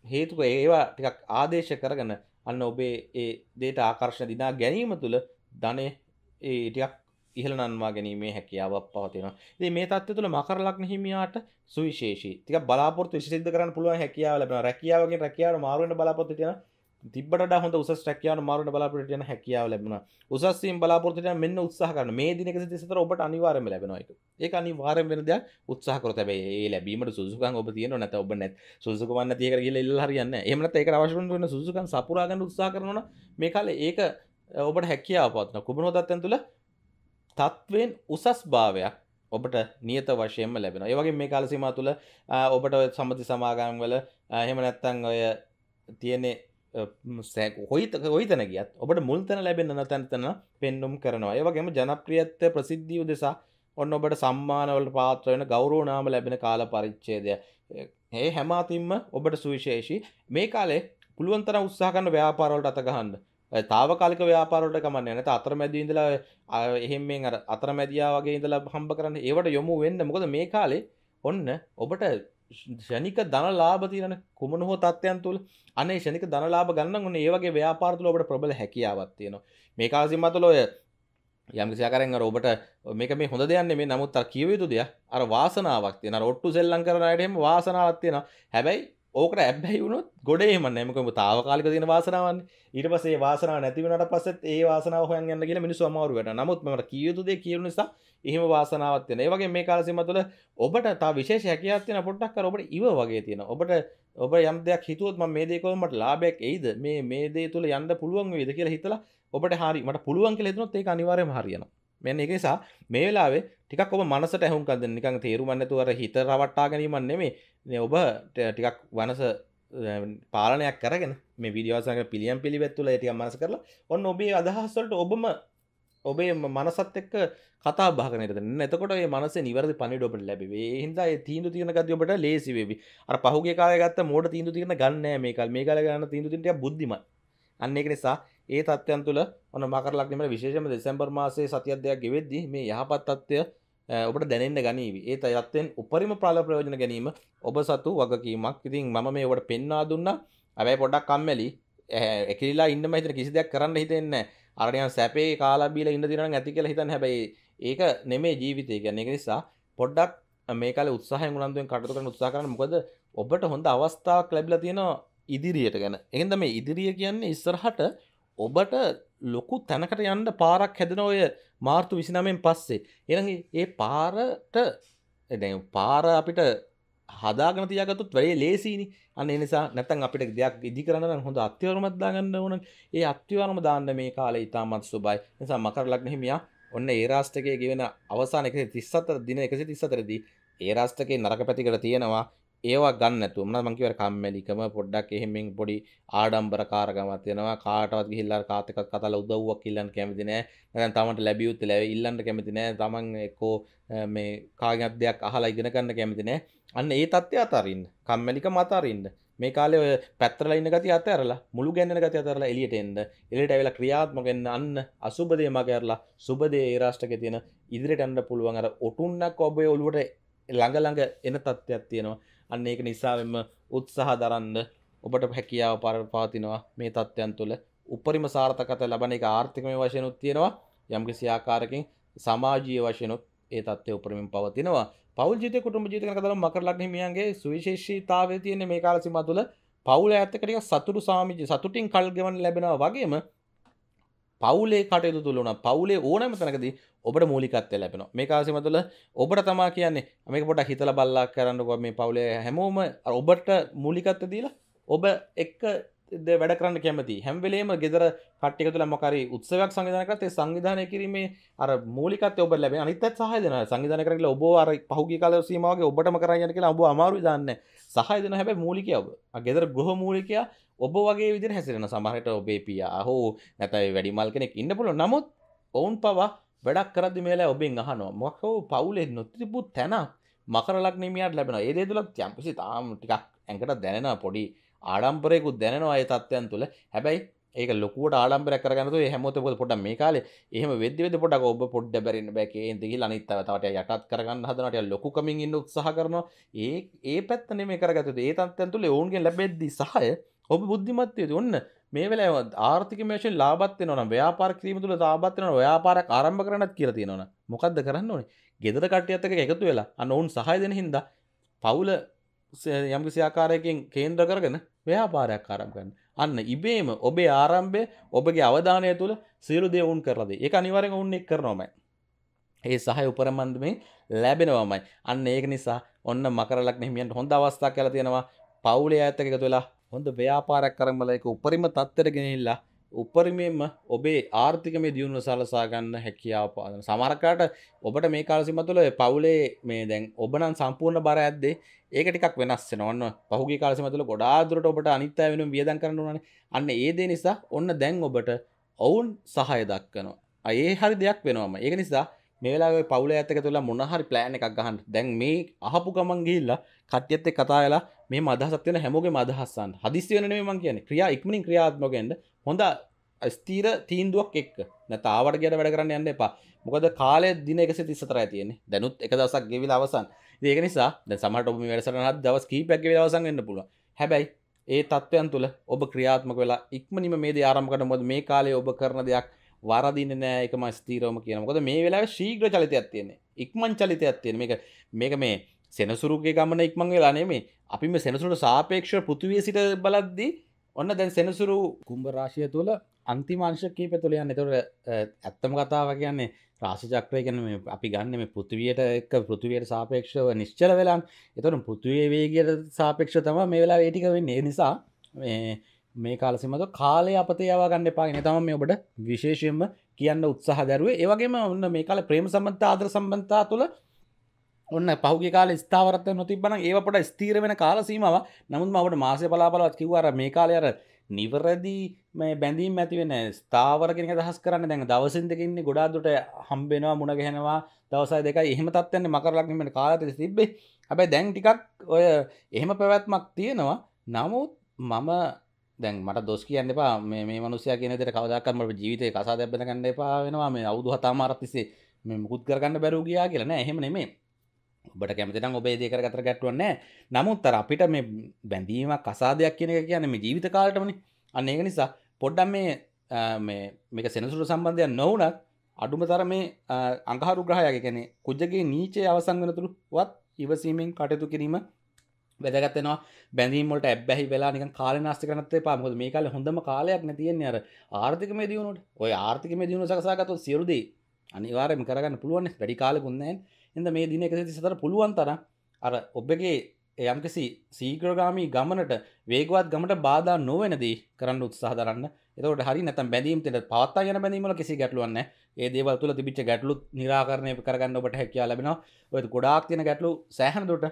හේතුක ඒවා ටිකක් ආදේශ කරගෙන අන්න ඔබේ ඒ දේට ආකර්ෂණ දිනා ගැනීම තුළ ධනය ඒ ටිකක් ඉහළ නන්වා ගැනීමේ හැකියාවක් පවතිනවා. ඉතින් මේ தත්ත්වය තුළ මකර ලග්න හිමියාට සුවිශේෂී. ටිකක් බලාපොරොත්තු විශ්සිද්ධ කරන්න පුළුවන් හැකියාව ලැබෙනවා. රැකියාවකින් රැකියාවට මාරු වෙන්න බලාපොරොත්තු තියෙනවා. තිබට හොඳ උස ටැකයාන මාරුට බලාපොරට යන හැකියාව ලැබෙන උසස්සිම් බලාපොරට මෙන්න උත්සාහ කරන මේ දිනක සිතර ඔබට අනිවාරම ලැබෙන එක ඒ අනිවාරම වෙනද උත්සාහ කර තැබේ ලැබීමට සුසුකන් ඔබ තියන නැත ඔබ නැත් සුසුකවන්න තියක කියල ඉල්ල හරියන්න එමනත ඒක අවශ්‍යන වන සුසුකන් සපුරාගන්න උත්සාහ කරන මේ කාල ඒක ඔබට හැකියාව පත්න කුබන තත්වන් තුළ තත්වෙන් උසස් භාවයක් ඔබට නියත වශයෙන්ම ලැබෙන ඒවගේ මේ කාලසිම තුළ ඔබට සමති සමාගම් වල එහෙම නැත්තං ඔය තියනෙ හොයිත හොයිතන ගියත් ඔබට මුල්තන ලැබෙන තැන්තන පෙන්නුම් කරනවා ඒවගේම ජනප්‍රියත්ව ප්‍රසිද්ධිය දෙසා ඔන්න ඔබට සම්මානවලට පාත්‍ර වෙන ගෞරව නාම ලැබෙන කාල පරිච්ඡේදය. ඒ හැම අතින්ම ඔබට සුවිශේෂී. මේ කාලේ පුළුවන් තරම් උත්සාහ කරන ව්‍යාපාරවලට අත ගහන්න. තාවකාලික ව්‍යාපාරවලට කමන්නේ නැත්නම් අතරමැදි ඉඳලා එහෙම මෙන් අර අතරමැදියා වගේ ඉඳලා හම්බ කරන්න ඒවට යොමු වෙන්න. මොකද මේ කාලේ ඔන්න ඔබට ෂණික ධනලාභ තියෙන කුමන හෝ තත්ත්වයන් තුළ අනේ ෂණික ධනලාභ ගන්න ඕනේ ඒ වගේ ව්‍යාපාර තුළ ඔබට ප්‍රබල හැකියාවක් තියෙනවා. මේ කාල සීමාව තුළ ඔය යම් කිසි ආකාරයෙන් අර ඔබට මේක මේ හොඳ දෙයක් නෙමෙයි නමුත් අර කියව යුතු දෙයක් අර වාසනාවක් තියෙන අර ඔට්ටු සෙල්ලම් කරන අයට එහෙම වාසනාවක් තියෙනවා. හැබැයි ඕකට ඇබ්බැහි වුණොත් ගොඩේ එම නෑමකම තාවකාලික තියෙන වාසනාවන් ඊට පස්සේ වාසනාව නැති වෙනට පස්සෙත් ඒ වාසනාව හොයන් යන්න කියලා මිනිස්සු අමාරු වෙනවා. නමුත් මට කිය යුතු දේ කියන නිසා එහෙම වාසනාවක් තියෙනවා. ඒ වගේ මේ කාල සීමාව තුළ ඔබට තා විශේෂ හැකියාවක් තියෙන පොඩ්ඩක් අර ඔබට ඉව වගේ තියෙනවා. ඔබට ඔබ යම් දෙයක් හිතුවොත් මම මේ දේ කළොත් මට ලාභයක් එයිද? මේ මේ දේ තුළ යන්න පුළුවන් වේද කියලා හිතලා ඔබට හරි මට පුළුවන් කියලා හිතනොත් ඒක අනිවාර්යයෙන්ම හරියනවා. මෙන්න ඒක නිසා මේ වෙලාවේ ටිකක් ඔබ මනසට ඇහුම්කන් දෙන්න. නිකන් තේරුම් නැතුව අර හිත රවට්ටා ගැනීමක් නෙමෙයි. ඔබ ටිකක් වනස පාලනයක් කරගෙන මේ විඩියෝසක පිළියම් පිළිවෙත් තුළ ඇටිය මනස කරලා ඔන්න ඔබේ අදහස්වලට ඔබම ඔබේ මනසත් එක්ක කතා භාගනයට එතකොට මනස නිවරදි පනිට ඔබට ලැබේ හින්දා තීන්දු තියන ගති ඔබට ලේසි වෙවි. අර පහුගේ කායගත්ත මෝඩ තීන්දු තියන ගන්න මේ කල් මේ කල ගන්න තීන්දු තිට බුද්ධිම අන්න එක නිසා ඒ තත්වයන් තුළ ඔන්න මකරලක්නීම විශේෂම දෙසැම්බර් මාසේ සතියද්‍යයක් ගෙවෙද්දි මේ යහපත් තත්ත්වය ඔබට දැනෙන්න ගනීවි. ඒ අයත්තෙන් උපරිම ප්‍රාල ප්‍රයෝජන ගැනීම ඔබ සතු වගකීමක්. ඉතින් මම මේ ඔබට පෙන්වා දුන්න. ඇබැයි පොඩක් කම්මැලි එකලා ඉන්න මහිතන කිසි දෙයක් කරන්න හිතෙන්න අරයන් සැපේ කාලාබීල ඉන්න දිරන ඇති කියලා හිතන් හැබයි ඒක නෙමේ ජීවිතය ගැන එක නිසා පොඩ්ඩක් මේකල උත්සාහ ගුණන්දුවෙන් කටතු කරන උත්සා කරන මොකද ඔබට හොඳ අවස්ථාවක් ලැබිල තියෙනවා ඉදිරියට ගැන. එහින්ද මේ ඉදිරිය කියන්නේ ඉස්සරහට ඔබට ලොකු තැනකට යන්න පාරක් හැදෙන ඔය මාර්තු විසිනමෙන් පස්සේ. එන ඒ පාරට පාර අපිට හදාගන තියගතුත් වැඩේ ලේසිනි අන්න නිසා නැතන් අපිට දෙයක් ඉදි කරන්න හොඳ අත්‍යවරමත් දාගන්න ඕන. ඒ අත්‍යවරම දාන්න මේ කාලේ ඉතාමත් සුබයි. නිසා මකර ලක්න හිමියා ඔන්න ඒ රාෂ්ටකය ගෙවෙන අවසාන එක තිස්සත්තර දින එකසි තිස්සතරදී ඒ රාෂ්ටකේ නරක පැතිකට තියෙනවා. ඒවා ගන්නතු ම මංකිවර කම්මැලිකම පොඩ්ඩක් එහෙමෙන් පොඩි ආඩම්බර කාරගමත් වෙනවා කාටවත් ගිහිල්ලා කාතක කතල උදව්වක් ඉල්ලන්න කැමති නෑ. නැත්නම් තමන්ට ලැබියුත් ලැබ ඉල්ලන්න කැමති නෑ. තමන් එක්කෝ මේ කාගෙත් දෙයක් අහලා ඉගෙන ගන්න කැමති නෑ. අන්න ඒ තත්ත්වය අතරින්න. කම්මැලිකම අතරින්න. මේ කාලේ ඔය පැත්තරලා ඉන්න ගතිය අතහැරලා මුළු ගැන්නන ගතිය අතහැරලා එළියට එන්න. එළියට ඇවිල්ලා ක්‍රියාත්මක වෙන්න. අන්න අසුබ දේ මගේ අරලා සුබ දේ ඒ රාෂ්ටකේ තියෙන ඉදිරියට යන්න පුළුවන් අර ඔටුන්නක් ඔබේ ඔළුවට ළඟ ළඟ එන තත්ත්වයක් තියෙනවා. අන්න ඒක නිසාවෙන්ම උත්සාහ දරන්න ඔබට හැකියාව පර පාතිනවා මේ තත්ත්වයන් තුළ. උපරිම සාර්ථකත ලබන එක ආර්ථිකමය වශයනුත් තියෙනවා. යම්කිසි ආකාරකින් සමාජීය වශයනුත් ඒ තත්ත්වය උපරිමින් පවතිනවා. පවුල් ජීවිතය කුටුම්බ ජීවිතය ගැන කතා මකර ලග්න හිමියන්ගේ සුවිශේෂීතාවය තියෙන මේ කාල සීමාව තුළ. පවුල ඇත්ත ටික සතුටු සාමිජ සතුටින් කල් ගෙවන්න ලැබෙනවා වගේම පවුලේ කටයුතු තුළුන පවුලේ ඕනෑම තැනකදී ඔබට මූලිකත්වය ලැබෙනවා. මේ කාසිම තුළ ඔබට තමා කියන්නේ මේක පොට හිතල බල්ලා කරන්නකො මේ පවුලේ හැමෝම ඔබට මූලිකත්ව දීලා ඔබ එක්ක වැඩ කරන්න කැමති හැම්වෙලේම ගෙදර කට්ටික තුළ මොකරි උත්සවයක් සංවිධානකතේ සංවිධානය කිරීමේ අර මූලිකත් ඔබ ලැබ අනිත් සහය දෙන සංවිධාන කරල ඔබ අර පහුගි කාල සීමාවගේ ඔබටම කරයන කියලා ඔබ අමාරු දන්න සහය දෙන හැබැ මූලිකය ඔබ. ගෙදර ගොහ මූලිකයා ඔබ වගේ විදිර හැසිරෙන සමහට ඔබේ පියා හෝ නැතයි වැඩිමල් කෙනෙක් ඉන්න පුළ නමුත් ඔවුන් පවා වැඩක් කරදදි මේලා ඔබෙන් අහනවා. මොකෝ පවුලෙ නොතිබු තැන මකරලක් නමියට ලැබෙන ඒදේ තුළක් යම්පිසි තාම ටිකක් ඇඟට දැනෙන පොඩි ආඩම්පරයකුත් දැනවා ඒ තත්ත්වයන් තුළ. හැබැයි ඒක ලොකුවට ආඩම්බර කරගන්නතු හැමෝත පො පොඩ මේ කාලේ එහෙම වෙද්දි වෙද පොඩක් ඔබ පොඩ්ඩ බැරින්න බැකේ දිහි අනිත්තව තවට යටත් කරගන්න හදනට ලොකුකමින් ඉන්න උත්සාහ කරනවා. ඒ ඒ පැත්තන මේ කරගතු ඒ තත්යන් තුළ ඔවුන්ගේ ලැබෙද්දි සහය ඔබ බුද්ධිමත්වය ඔන්න මේ වෙලා ආර්ථික මේශෙන් ලාබත් වෙනවා ව්‍යාපාර කිරීම තුළ ලාබත් වෙනවා ව්‍යාපාරයක් ආරම්භ කරන්නත් කියලා තියෙනවා මොකද්ද කරන්න ඕනේ? ගෙදර කට්ටියත් එක්ක එකතු වෙලා අන්න ඔවුන් සහාය දෙන හින්දා පවුල යම්කිසි ආකාරයකින් කේන්ද්‍ර කරගෙන ව්‍යාපාරයක් ආරම්භ කරන්න අන්න ඉබේම ඔබේ ආරම්භය ඔබගේ අවධානය තුළ සියලු දේ වුන් කරලද ඒක අනිවාර්යෙන් ඔවුන් එක් කරනවමයි. ඒ සහය උපරමන්දමේ ලැබෙනවමයි. අන්න ඒක නිසා ඔන්න මකරලක් හිමියන්ට හොඳ අවස්ථා කියලා තියෙනවා. පවුලේ ඇත්තක එකතු වෙලා හොඳ ව්‍යාපාරයක් කරමල එක උපරිම තත්තර ගෙනහිල්ලා උපරිමෙන්ම ඔබේ ආර්ථිකම දියුණුව සලසා ගන්න හැකියාව පාදන. සමරකාට ඔබට මේ කාලසිම තුළ පවුලේ මේ දැන් ඔබනන් සම්පූර්ණ බර ඇද්දේ ඒක ටිකක් වෙනස් වෙනවන්න පහුගේ කාලසිම තුළ ගොඩාදුරට ඔබට අනිත්තා වෙන වියදන් කරන්නවන අන්න ඒ දේ නිසා ඔන්න දැන් ඔබට ඔවුන් සහය දක්කනවා ඒ හරි දෙයක් වෙනවාම. ඒක නිසා මේලා පවුල ඇතක තුළ මොනහරි ප්ලෑන් එකක් ගහන්න. දැන් මේ අහපු ගමන් ගිල්ලා කට්‍යත්ත කතාලා මේ මදහසත්වයන හැමෝගේ මදහස්සන් හදිස්වන මං කියන ක්‍රියා ඉක්මනින් ක්‍රියාත්මකෙන්ට හොඳ ස්තීර තීන්දුවක් එක් නැතාවට ගැට වැඩ කරන්න යන්න එපා. මොකද කාලය දින එක තිස්සතර ඇතියන්නේ දැනුත් එක දවසක් ගෙවිල අවසන්. ඒක නිසා ද සමට ඔබ වැඩසරනත් දවස් කීපැක් දවසන් එන්න පුළුව හැබැයි ඒ තත්ත්වයන් තුළ ඔබ ක්‍රියාත්මක වෙලා ඉක්මනිම මේ ආරම්කට මොද මේ කාලේ ඔබ කරන දෙයක් වරදින්න නෑ එක මස්තීරෝම කියනකොද මේ වෙලා ශීග්‍ර චලිතයක් තියෙන්නේ. ඉක්මන් චලිතයක් තියෙන මේක මේක මේ සෙනසුරුගේ ගමන ඉක්මන් වෙලා නෙමේ අපිම සෙනසුට සාපේක්ෂ පෘතුවිය සිට බලද්දී ඔන්න දැන් සෙනසුරු කුම්භරාශය තුළ අන්තිමාංශ කීප තුළ යන්න. එතොට ඇත්තම කතාව කියන්නේ රාශිචක්‍රය ගැන අපි ගන්න මේ පෘතිවයට එක පෘතිවයට සාපේක්ෂව නිශ්චල වෙලාන්. එතොට පෘතිවේ වේගයට සාපේක්ෂ තම මේ වෙලා ඒටික වෙන්නේ. නිසා මේ කාලසිමත කාලය අපතේ යවාගන්න එපාගෙන තම මේ ඔබට විශේෂයෙන්ම කියන්න උත්සාහ දැරුවේ. ඒවගේම ඔන්න මේ කාල ප්‍රේම සම්බන්ධ ආදර සම්බන්ධතා තුළ ඔන්න පහුගේ කාල ස්ථාවරත නොතිබන ඒවට ස්තීර වෙන කාලසීමාව නමුත් මවට මාසය බලාපලවත් කිව්වර මේ කාලය අර නිවරදී මේ බැඳීම් ඇතිවෙන ස්ථාවරගෙන දහස් කරන්න දැන් දවසින් දෙකන්නේ ගොඩාදුට හම්බෙනවා මුණගහෙනවා දවසයි දෙක එහෙම තත්වන්නේ මකරලක්නීමට කාලත තිබ්බේ. හැබැයි දැන් ටිකක් ඔය එහෙම පැවැත්මක් තියෙනවා. නමුත් මම දැන් මට දොස් කියන්න එපා. මේ මනුසය කියන දෙට කවදක්කම ජීවිතය කසා දැබෙන කන්න එපා වෙනවා. මේ අවුදු හතාමාරත්තිසේ මේ මුකුත් කරගන්න බැරූ ගියා කියලන එහෙම නෙමේ ඔබට කැමතිනම් ඔබේ දේකර ගතර ගැටුවන්නේ නමුත් අර අපිට මේ බැඳීමක් කසාදයක් කියන එක කියන මේ ජීවිත කාලටමනි. අන්න ඒක නිසා පොඩ්ඩම් මේ මේක සෙනසුරු සම්බන්ධයක් නොවනත් අඩුම තර මේ අංහරු ග්‍රහයක කැනෙ කුජගේ නීචේ අවසං වනතුරු වත් ඉවසීමෙන් කටයුතු කිරීම වැදගත්වෙනවා බැඳීමට ඇබැහි වෙලා නික කාල නාස්ත කරනත්තේ පාමොද මේ කාල හොඳම කාලයක් නැතියෙන්නේ අර ආර්ථික මේ දියුණුට ඔය ආර්ථික මේ දියුණු සකසාගතු සියරුදී අනිවාරම කරගන්න පුළුවන් වැඩි කාලකුන්නෑ එද මේ දින එක සතර පුළුවන් තර අර ඔබගේ යම්කිසි සීග්‍රගාමී ගමනට වේගවත් ගමට බාධා නොවනදී කරන්න උත්සාහ දරන්න. එතකට හරි නැතම් බැඳීම් තෙට පවත්තා යන බැඳීමල කිසි ගැටලුවන්න ඒ දේවල් තුළ තිබිච්ච ගැටලු නිරාකරණය කරගන්න ඔබට හැකියා ලබෙනවා. ඔය ගොඩාක් තියෙන ගැටලු සෑහනදුට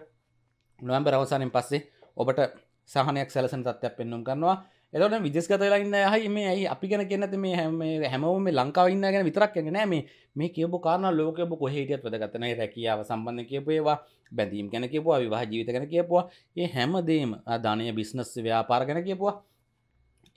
නොවම්බ රවසානෙන් පස්සේ ඔබට සහනයක් සැලසන තත්වයක් පෙන්නුම් කරනවා. එතට විදස්ගතලා ඉන්න හයි මේ ඇයි අපි ගැන කියන්නති මේ හැම හැමෝම ලංකාව ඉන්න ගැන විතරක් ගැන මේ මේ කියපු කාරන ලෝකයබ කොහේටියත් වැදගතන රැකියාව සම්බන්ධ කියපේවා බැඳීම් ගැන කියපුවා විවාහ ජීවිත ගැන කියපුවා. ඒ හැමදේම ධනය බිස්නස් ව්‍යාපාර ගැන කියපුවා.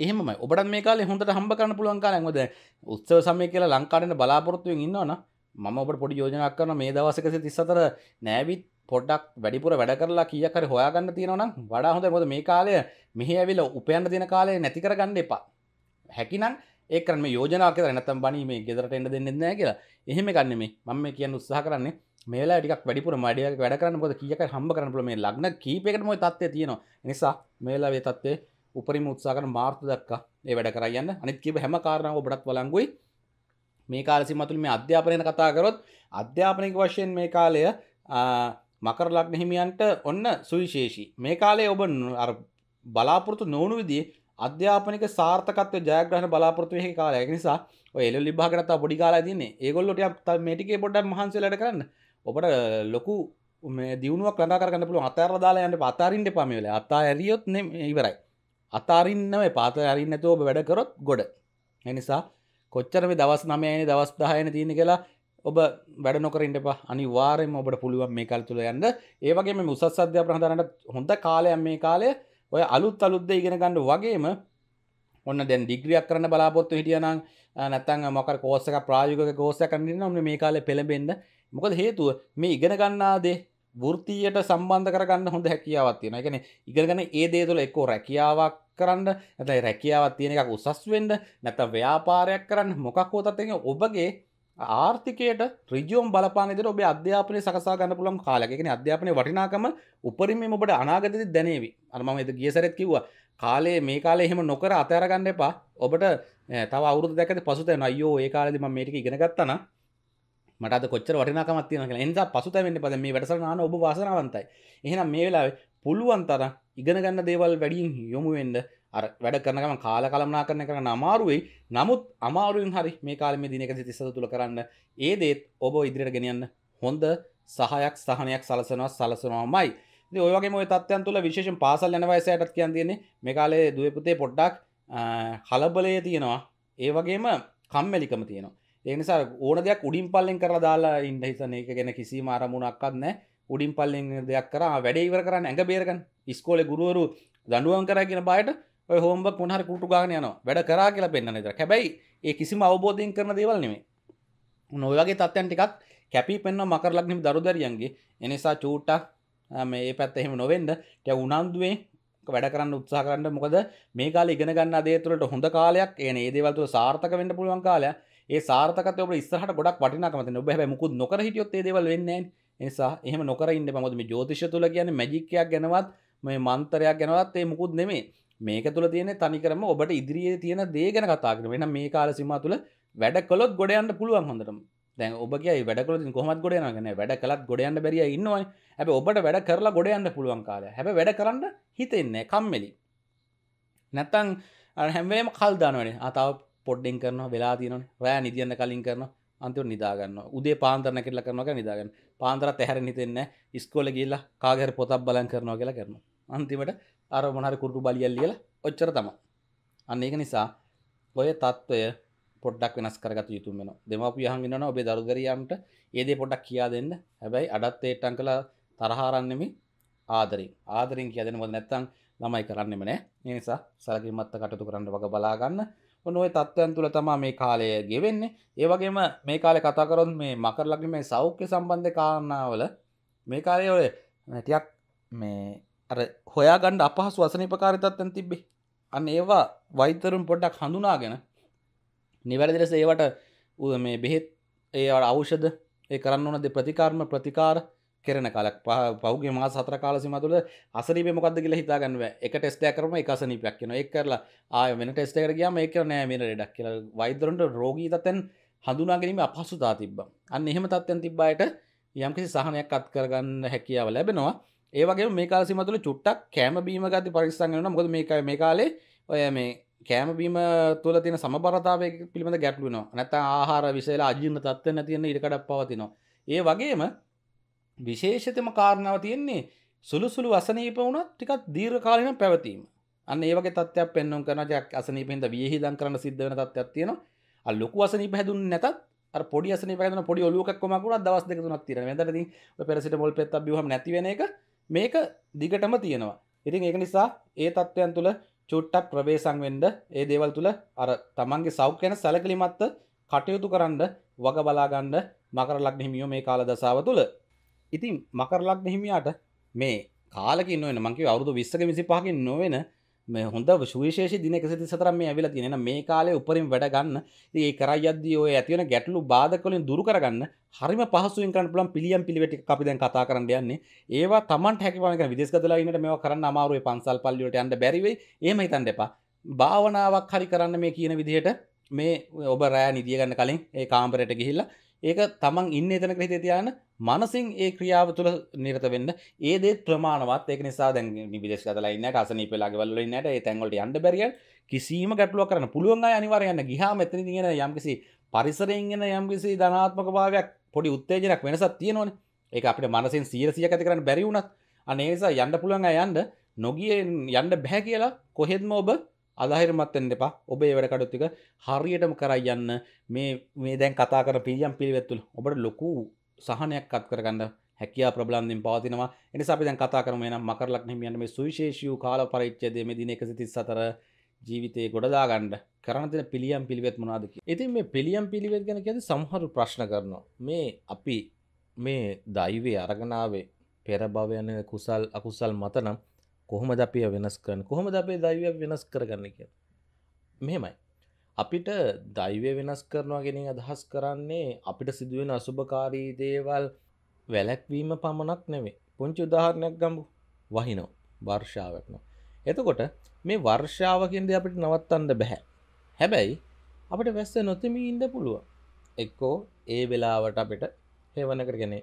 එහෙම ඔබට මේ කාල හොඳට හම්බ කරන්න පුළුවන් කාලයක්ොද උත්සව සමය කියලා ලංකාරන බලාපොරත්තුවෙන් ඉන්නවන ම ඔබට පොඩි යෝජනක් කරන මේ දවසකස තිස්සතර නෑවිත් පොඩ්ඩක් වැඩිපුර වැඩ කරලා කියකර හොයාගන්න තියෙනවනම් වඩා හොඳ මොද මේ කාලය මෙහි ඇවිල උපයන්න දෙන කාලය නැතිකර ගන්න එපා. හැකිනම් ඒකරම යෝජනාක නැතම් බනි මේ ගෙදරට එන්න දෙන්න නෑ කියලා. එහෙම ගන්න මේ මම කියන්න උත්සාහ කරන්නේ මේලා ටික් වැඩිපුර මඩිය වැඩ කරන්න පොද කියක හම්බ කරන පුළ මේ ලග්න කීපයකටම තත්වය තියෙනවා. නිසා මේලා වේ තත්වේ උපරිම උත්සාකන මාර්ථ දක්කා ඒ වැඩ කරයන්න අනිත් කිව හැම කාරණාව ඔබටත් වලංගුයි මේ කාලසි මතුළ මේ අධ්‍යාපනයන කතා කරොත් අධ්‍යාපනක වශයෙන් මේ කාලය මකර ලක්න හිමියන්ට ඔන්න සුවිශේෂී. මේ කාලේ ඔබ බලාපොරතු නොවනු විදි අධ්‍යාපනික සාර්ථකත්ව ජයග්‍රහණ බලාපොරතු හ කාලය. නිසා එල ලිබාගනත පොඩි කාලා තින්නේ ඒගොල්ලොට මේටිකේ පොඩ්ඩ මහන්සලට කරන්න. ඔබට ලොකු මේ දියුණුවක් ලඳා කරන්න පුළුව අතර දාලායන්න පතාරින්ට පමේල අතා ඇරියොත් ඉවරයි. අතාරින්නම පාත අරින්නත ඔබ වැඩකරොත් ගොඩ. එනිසා කොච්චර මේ දවස් නමයන දවස් දායන තියෙන කියලා ඔබ වැඩ නොකරින්ට එපා අනිවාර්යයෙන්ම ඔබට පුළුවන් මේ කාලය තුල යන්න. ඒ වගේම මේ උසස් අධ්‍යාපන හදාරන්නට හොඳ කාලයක් මේ කාලය. ඔය අලුත් අලුත් දේ ඉගෙන ගන්න වගේම ඔන්න දැන් ඩිග්‍රියක් කරන්න බලාපොරොත්තු හිටියනම් නැත්නම් මොකක් කෝස් එකක් ප්‍රායෝගික කෝස් එකක් කරන්න ඉන්නවා මේ කාලේ පෙළඹෙන්න. මොකද හේතුව මේ ඉගෙන ගන්නා දේ වෘතියට සම්බන්ධ කරගන්න හොඳ හැකියාවක් තියෙනවා. ඒ කියන්නේ ඉගෙනගෙන ඒ දේ තුළ එක්කෝ රැකියාවක් කරන්න නැත්නම් රැකියාවක් තියෙන එකක් උසස් වෙන්න නැත්නම් ව්‍යාපාරයක් කරන්න මොකක් හෝ තත්ත්වයක ඔබගේ ආර්ථිකයට රිජෝම් බලපානදර ඔබ අධ්‍යාපනය සකසා ගන්න පුළම් කාලගෙන අධ්‍යාපනය වටිනාකම උපරිම ඔබට අනාගතති දැනේවි. අනම එද ගියසරත් කිව්වා කාලේ මේ කාලේ එහෙම නොකර අතෑරගන්න එපා. ඔබට තව අවුරු දැකත පසුත අයෝ ඒ කාලෙම මේටික ඉගෙන ගත්තන මට කොච්චර වටිනාකමත් තියෙන කියලා. එනිසා පසුතැවෙන්න පද මේ වැඩසටහන ඔබ වාසනාවන්තයි. එහෙනම් මේ වෙලාවේ පුළුවන් තරම් ඉගෙන ගන්න දේවල් වැඩියෙන් යොමු වෙන්න අර වැඩ කරනකම කාල කළමනා කරන කරන අමාරුවෙයි නමුත් අමාරුවෙන් හරි මේ කාලමේ දිනක තිස්සද තුළ කරන්න ඒ දේත් ඔබ ඉදිරියට ගෙනියන්න හොඳ සහයක් සහනයක් සලසනවා සලසනවාමයි. ඔයගේ මොය තත්යන් තුළ විශේෂ පාසල් යන වයසයටත් කියන් තියන්නේ මේ කාලේ දුවපුතේ පොඩ්ඩක් හලබලය තියෙනවා. ඒ වගේම කම්මැලිකම තියෙනවා. ඒනිසා ඕන දෙයක් උඩින් පල්ලෙන් කර දාලා ඉන්න හිතන එක ගැන කිසි මාරමුණක්කත් නෑ උඩින් පල්ලෙන් දෙයක් කර වැඩ ඉවර කරන්න ඇඟ බේරගන් ස්කෝල ගුරුවරු දඩුවන් කරගෙන බයට හෝම්බක් මොහර කුටු ගාන යන වැඩ කරා කියලා පෙන්න්න ද හැබැයි ඒ කිසිම අවබෝධයෙන් කරන දේවල් නෙමේ නොවගේ තත්යන් ටිකක් කැපි පෙන්න්න මකර ලක්නම දරුදරියන්ගේ. එනිසා චූට්ටක් මේ පැත් එහෙම නොවෙන්ඩ ට උනන්දුවේ වැඩ කරන්න උත්සා කරන්න. මොකද මේ කාල ඉගෙන ගන්න දේතුරට හොඳ කාලයක්. ඒ ඒදවල්තු සාර්ථක වෙන්න පුළුවන් කාලය ඒ සාර්ථක ඔබ ස්හට ගොඩක් පටිනකමත ඔබ හැ මුකුත් නොකර හිටියොත් දේවල් වෙන්නේ නිසා එහම නොකර ඉන්න පමොද මේ ජෝතිෂ තුළ කියන මැජිකයක් ගැනවත් මේ මන්තරයක් ගැනවත් ඒ මුකුත් නෙමේ මේක තුළ තියෙන තනිකරම ඔබට ඉදිරියේ තියෙන දේ ගැන කතාකර වෙන මේ කාල සිම තුළ වැඩ කොළොත් ගොඩයන්න පුළුවන් හොඳටම. දැන් ඔබගේ වැඩකල කොමත් ගොඩයනගෙන වැඩ කලත් ගොඩයන්න බැරිය ඉන්නවා ඇබ ඔබට වැඩ කරලා ගොඩයන්න පුළුවන් කාල හැබ වැඩ කරන්න හිතෙන්නේ කම්මෙලි. නැත්තං හැමේම කල් දානවන. අතාව පොඩ්ඩෙන් කරන වෙලා තියන රෑ නිදියන්න කලින් කරන අන්තුව නිදාගන්න උදේ පාන්තරන කෙල්ල කරනක නිදාගන්න. පාන්තරත් ඇහැර නිතෙන්න ස්කෝල ගිල්ලා කාගර පොතක් බලන් කරනවා කියලා කරන අන්තිමට අර මොනහර කුරටු බලියල් ලියල ඔච්චර තම අන්න ඒක නිසා ඔය තත්ත්වය පොඩ්ඩක් වෙනස් කරගත යුතුම වෙන දෙමපිය හඟින්නන ඔබේ දරුදරියන්ට ඒදේ පොඩක් කියා දෙන්න. හැබැයි අඩත් ඒටන් කළ තරහාරන්නෙමි ආදරින්. ආදරින් කියදෙන මොද නැත්තං ළමයි කරන්නෙම නෑ නිසා සලකිමත්ත කටතු කරන්න වග බලාගන්න ඔනොය තත්ත්වයන් තුළ තමා මේ කාලය ගෙවෙන්නේ. ඒවගේම මේ කාලෙ කතාකරොත් මේ මකර ලගි මේ සෞඛ්‍ය සම්බන්ධ කාරණාවල මේ කාලය ඔය නැටියක් මේ අර හොයා ගණ්ඩ අපහස් වසනපකාරිතත්වයන් තිබ්බේ. අන්න ඒවා වෛතරුම් පොඩ්ඩක් හඳුනාගෙන නිවැරදිලෙස ඒවට උ මේ බෙහෙත් ඒවට අවෂද ඒ කරන්න ඕනද ප්‍රතිකාර්ම ප්‍රතිකාර කෙරෙන කාලක් පහුගේ මා සතර කාලසිම තුළ අසරීප මොකක්ද කියලා හිතාගන්නව එක ටෙස්ටය කරම එකසනීපයක් කියන එක් කරලා ආය වෙන ටෙස්ටකට ගියාම එක නෑ මේ ඩක් කියල. වෛදරන්ට රෝගී තතැන් හඳුනාගැනීම අපහසුතා තිබ්බ. අන්න එහෙම තත්වයන් තිබ්බයට යම්කිසි සහනයක් අත් කරගන්න හැකියාව ලැබෙනවා. ඒවගේ මේ කාලසිම තුළ චුට්ටක් කෑම බීම ගති පරිස්සංගන මොද මේකයි මේ කාලේ ඔය මේ කෑමබීම තුළ තින සමබරතාවය පිළිබඳ ගැටලුනවා නැත ආහාර විසේලා අජින්න තත්ව නැතියන්න ඉඩකඩක් පවතිනවා. ඒ වගේම විශේෂතම කාරණාව තියෙන්නේ සුළු වසනීප වුණත් ටිකත් දීර්ඝ කාලින පැවතීම. අන්න ඒවගේ තත්වයක් පෙන්නුම් කරන ජයක් අසනීපෙන්ද වියහිදන් කරන සිද්ධ වෙන තත්වයක් තියෙනවා. ලොකු අසනී පැදුන් නැතත් පොඩි අසන පැන පොඩි ඔලුවක්කොමකුණ දවස් දෙක තුනක් තිර වැදරද පෙරසිට මොල් පෙත් බියහම නැතිවෙන එක මේක දිගටම තියෙනවා. ඉතින් ඒක නිසා ඒ තත්ත්වයන් තුළ චුට්ටක් ප්‍රවේශං වෙන්ඩ ඒ දේවල් තුළ අර තමන්ගේ සෞඛ්‍යන සැලකලිමත්ත කටයුතු කරන්න වග බලාගණ්ඩ මකර ලක් හිමියෝ මේ කාල දසාව තුළ ඉතින් මකර ලක් හිමියාට මේ කාලකින් නොවෙන මංකව අවුදු විස්සක විසි පහකින් නොවෙන මේ හොඳ සුවිශේෂ දින එකසති සතරම් මේ ඇවිල තියෙන. මේ කාලේ උපරින් වැඩ ගන්න. ඒ කරයද්ද ඔය ඇතිවන ගැටලු බාධකලින් දුරු කරගන්න හරිම පහසුවෙන් කරන්න පුළන් පිළියම් පිළිවෙටි අපි දැන් කතා කරන්න යන්නේ. ඒවා තමන්ට හැකිවනක විදෙස්කදලා ඉන්නට මේ කරන්න අමාරුවේ පන්සල් පල්ලියට යන්න බැරිවේ ඒම හිතන් දෙපා භාවනාවක් හරි කරන්න මේ කියන විදිහට මේ ඔබ රෑ නිදිය ගන්න කලින් ඒ කාම්පරයට ගිහිල්ලා ඒක තමන් ඉන්න එතනක හිතේ තියාන මනසින් ඒ ක්‍රියාව තුළ නිරත වෙන්න. ඒ දේත් ප්‍රමාණවත්. ඒක නිසා දැන් විදේශ කතලා ඉන්නට අසනීප වෙලාගේ වල ඉන්නට ඒ තැන්වලට යන්න බැරිය කිසිම ගැටලුවක් කරන්න පුළුවන් අය අනිවාර්යයෙන් යන්න. ගියාම එතන තියෙන යම්කිසි පරිසරයෙන් එන යම්කිසි ධනාත්මක භාවයක් පොඩි උත්තේජනයක් වෙනසක් තියෙනවනේ. ඒක අපිට මනසින් 100ක් ඇති කරන්න බැරි වුණත් අනේ නිසා යන්න පුළුවන් අය යන්න. නොගිය යන්න බෑ කියලා කොහෙත්ම ඔබ අදහිරමත්තෙන් දෙපා ඔබේ වැඩ කඩුත්තික හරියටම කරයි යන්න. මේ මේ දැන් කතා කර පිළියම් පිළිවෙත්තුල ඔබට ලොකු සහනයක් කත් කරගන්න හැකියා ප්‍රබලන්දින් පවතිනවා. එනි අපි දැන් කතා කරම නම් මකරලක් හිමියන්න මේ සුවිශේෂූ කාල පරිච්චේද මේ දින එක සිතිස් සතර ජීවිතය ගොඩදාගණ්ඩ කරනතින පිළියම් පිළිවෙත් මොනාදක ඉතින් මේ පිළියම් පිළිවෙත් ගැන ඇද සමහරු ප්‍රශ්න කරනවා. මේ අපි මේ දයිවේ අරගනාවේ පෙරභවයන කුසල් අකුසල් මතනම් කොහොම දපිය වෙනස් කරන කොහොම අපේ දයිවය වෙනස් කරගන්න කිය මෙහෙමයි. අපිට දයිවය වෙනස් කරනවා ගෙනින් අදහස් කරන්නේ අපිට සිදුවෙන අසුභකාරී දේවල් වැලැක්වීම පමණක් නෙවේ පුංචි උදාහරණයක් ගම්බු වහිනෝ වර්ෂාවටන එතකොට මේ වර්ෂාවකින්ද අපිට නවත්තන්න බැහැ. හැබැයි අපට වැස්ස නොතම ඉන්න පුළුව එක්කෝ ඒ වෙලාවට අපිට හෙවනකට ගැන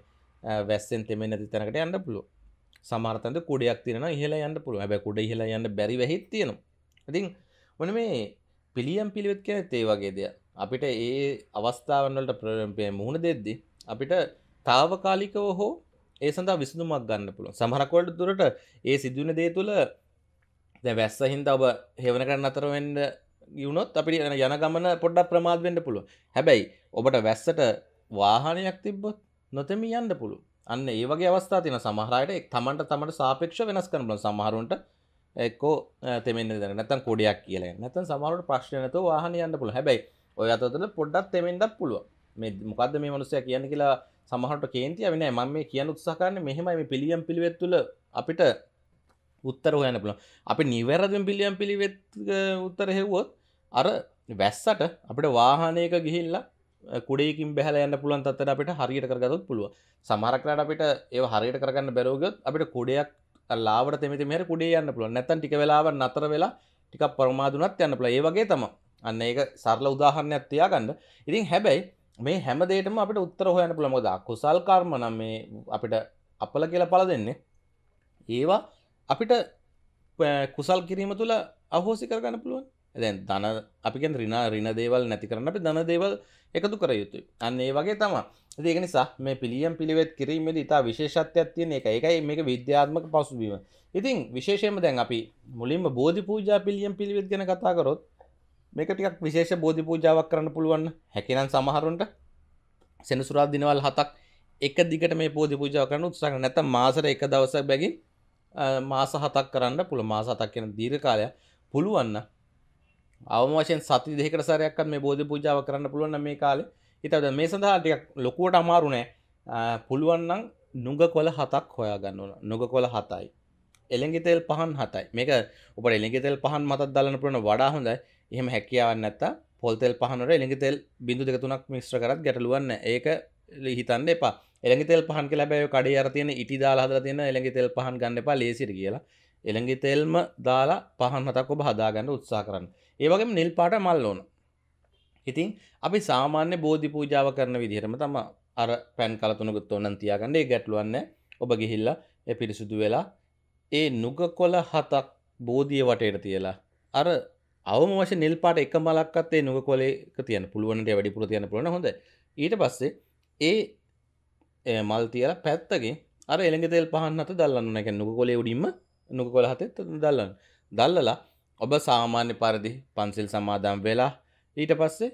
වැස්සෙන් තෙම නැති තැනකට යන්න පුළුව සමාර්තන්ද කුඩයක් තියන ඉහලා යන්න පුළුව හැබ කුඩ හිලා යන්න බැරි වෙහිත් තියෙනවා. ඉතින් වන මේ පිළියම් පිළිවෙත් කියන තේ වගේ දෙය අපිට ඒ අවස්ථාවන්නලට ප්‍රපය මුහුණ දෙද්දි අපිට තාවකාලිකව හෝ ඒ සඳහා විසඳුමක් ගන්න පුළුව සමහරකොට දුරට ඒ සිදුවන දේ තුළ දැ වැස්ස හින්ද ඔබ හෙවන කරන්න අතරවෙන්ඩ ගියුණොත් අපි යන ගමන පොඩ්ඩක් ප්‍රමාද වෙන්න පුළුව හැබැයි ඔබට වැස්සට වාහනයක් තිබ්බොත් නොතෙම යන්න පුළුව අන්න ඒ වගේ අවස්ථා තින සමහරයට එක් තමන්ට තමට සාපේක්ෂ වෙනස් කරන බල සමහරුන්ට එක්කෝ තෙමෙන් ද නැතන් කොඩයක් කියල නැතන් සමහරට ප්‍රශ්නයනත වාහන යන්න පුළ හැබැයි ඔය අතතුල පොඩ්ඩක් තෙමෙන්ඩක් පුළුව මේ මොකක්ද මේ මනුසය කියන්න කියලා සමහට කේන්තිය වෙන ම මේ කියන උත්සාහකාරන මෙහෙමයි. පිළියම් පිළිවෙත් තුළ අපිට උත්තර හොයන පුළ අපි නිවැරදම පිළියම් පිළිවෙත් උත්තර හෙව්වොත් අර වැස්සට අපිට වාහනයක ගිහිල්ලා කුඩේකින් බැහල යන්න පුළන් තත්තට අපිට හරියට කරගත් පුළුව සමහරක්ලට අපිට ඒ හරියට කරගන්න බැරෝගත් අපිට කුඩයක් ලාවට තෙමති මෙර කුඩේ යන්න පුළුව නැතන් ටික වෙලාව නතර වෙලා ටික පරමාදුනත් යන්න පුළ ඒ වගේ තම අන්න ඒක සරල උදාහරණයක් තියාගන්න. ඉතින් හැබැයි මේ හැමදේටම අපිට උත්තර හොයන්න පුළමොද කුසල් කර්ම නම් මේ අපිට අපල කියල පල දෙන්නේ. ඒවා අපිට කුසල් කිරීම තුළ අහෝසි කරගන්න පුළුවන්. දැන් ධන අපිගෙන් රිනා රින දේවල් නැති කරන්න අපි ධන දේවල් එකතු කර යුතුයි. අන්න ඒ වගේ තමා ඒක නිසා මේ පිළියම් පිළිවෙත් කිරීමද ඉතා විශේෂත්වයක් තියෙන එක එකයි මේක විද්‍යාත්මක පසුබීම. ඉතින් විශේෂයම දැන් අපි මුලින්ම බෝධි පූජා පිළියම් පිළිවෙත් ගැන කතා කරොත් මේක ටිකක් විශේෂ බෝධි පූජාවක් කරන්න පුළුවන් හැකිනම් සමහරුන්ට සෙනසුරා දිනවල් හතක් එක දිගට මේ පෝධි පූජාව කරන්න උත්සාහ නැත මාසර එක දවසක් බැගින් මාස හතක් කරන්න පුළ මාස හතක් කියන දීර්ඝ කාලය පුළුවන්න අවම වශයෙන් සති දෙකට සරයක්කත් මේ බෝධ පූජාව කරන්න පුළුවන් මේ කාලේ. හිතද මේ සඳහා ටිකක් ලොකුවට අමාරුනෑ පුළුවන්නම් නුග කොල හතක් හොයා ගන්නවන නොග කොල හතයි එළෙගිතෙල් පහන් හතයි. මේක ඔබ එළෙගිතෙල් පහන් මතත් දලන පුරන වඩා හොඳයි. එහෙම හැකියාවන්න ඇත්ත පොල්තෙල් පහනට එළෙගිතෙල් බිඳු දෙක තුනක් මිශ්‍ර කරත් ගැටලුවන්න ඒක හිතන්න එපා. එළඟිතෙල් පහන් කියලා බැය කඩේ අර තියෙන ඉටි දාලා හදලා තියෙන එළඟිතෙල් පහන් ගන්න එපා ලේසියට කියලා. එළඟිතෙල්ම දාලා පහන් හතක් ඔබ හදාගන්න උත්සාහ කරන්න. ඒ වගේම නිල් පාට මල් ඕන. ඉතින් අපි සාමාන්‍ය බෝධි පූජාව කරන විදිහටම තම අර පැන් කලතුනකුත් ඕනන් තියාගන්න. ඒ ගැටලුවන්න ඔබ ගිහිල්ලා එ පිරිසුදු වෙලා ඒ නුග කොල හතක් බෝධිය වටේට තියලා අර අවම වශ නිල් පාට එක මලක්කත්තේ නුග කොලේක තියන පුළුවන්ට වැඩිපුර තියන පුලන හොඳ ඊට පස්සේ ඒ මල් තියල පැත්තගේ අර එළඟ තෙල් පහන් හත දල්ලන්න එක නුක කොලේ උඩින්ම නුක කොල හතත් දල්ලන්න දල්ලලා ඔබ සාමාන්‍ය පරදි පන්සිල් සමාදම් වෙලා ඊට පස්සේ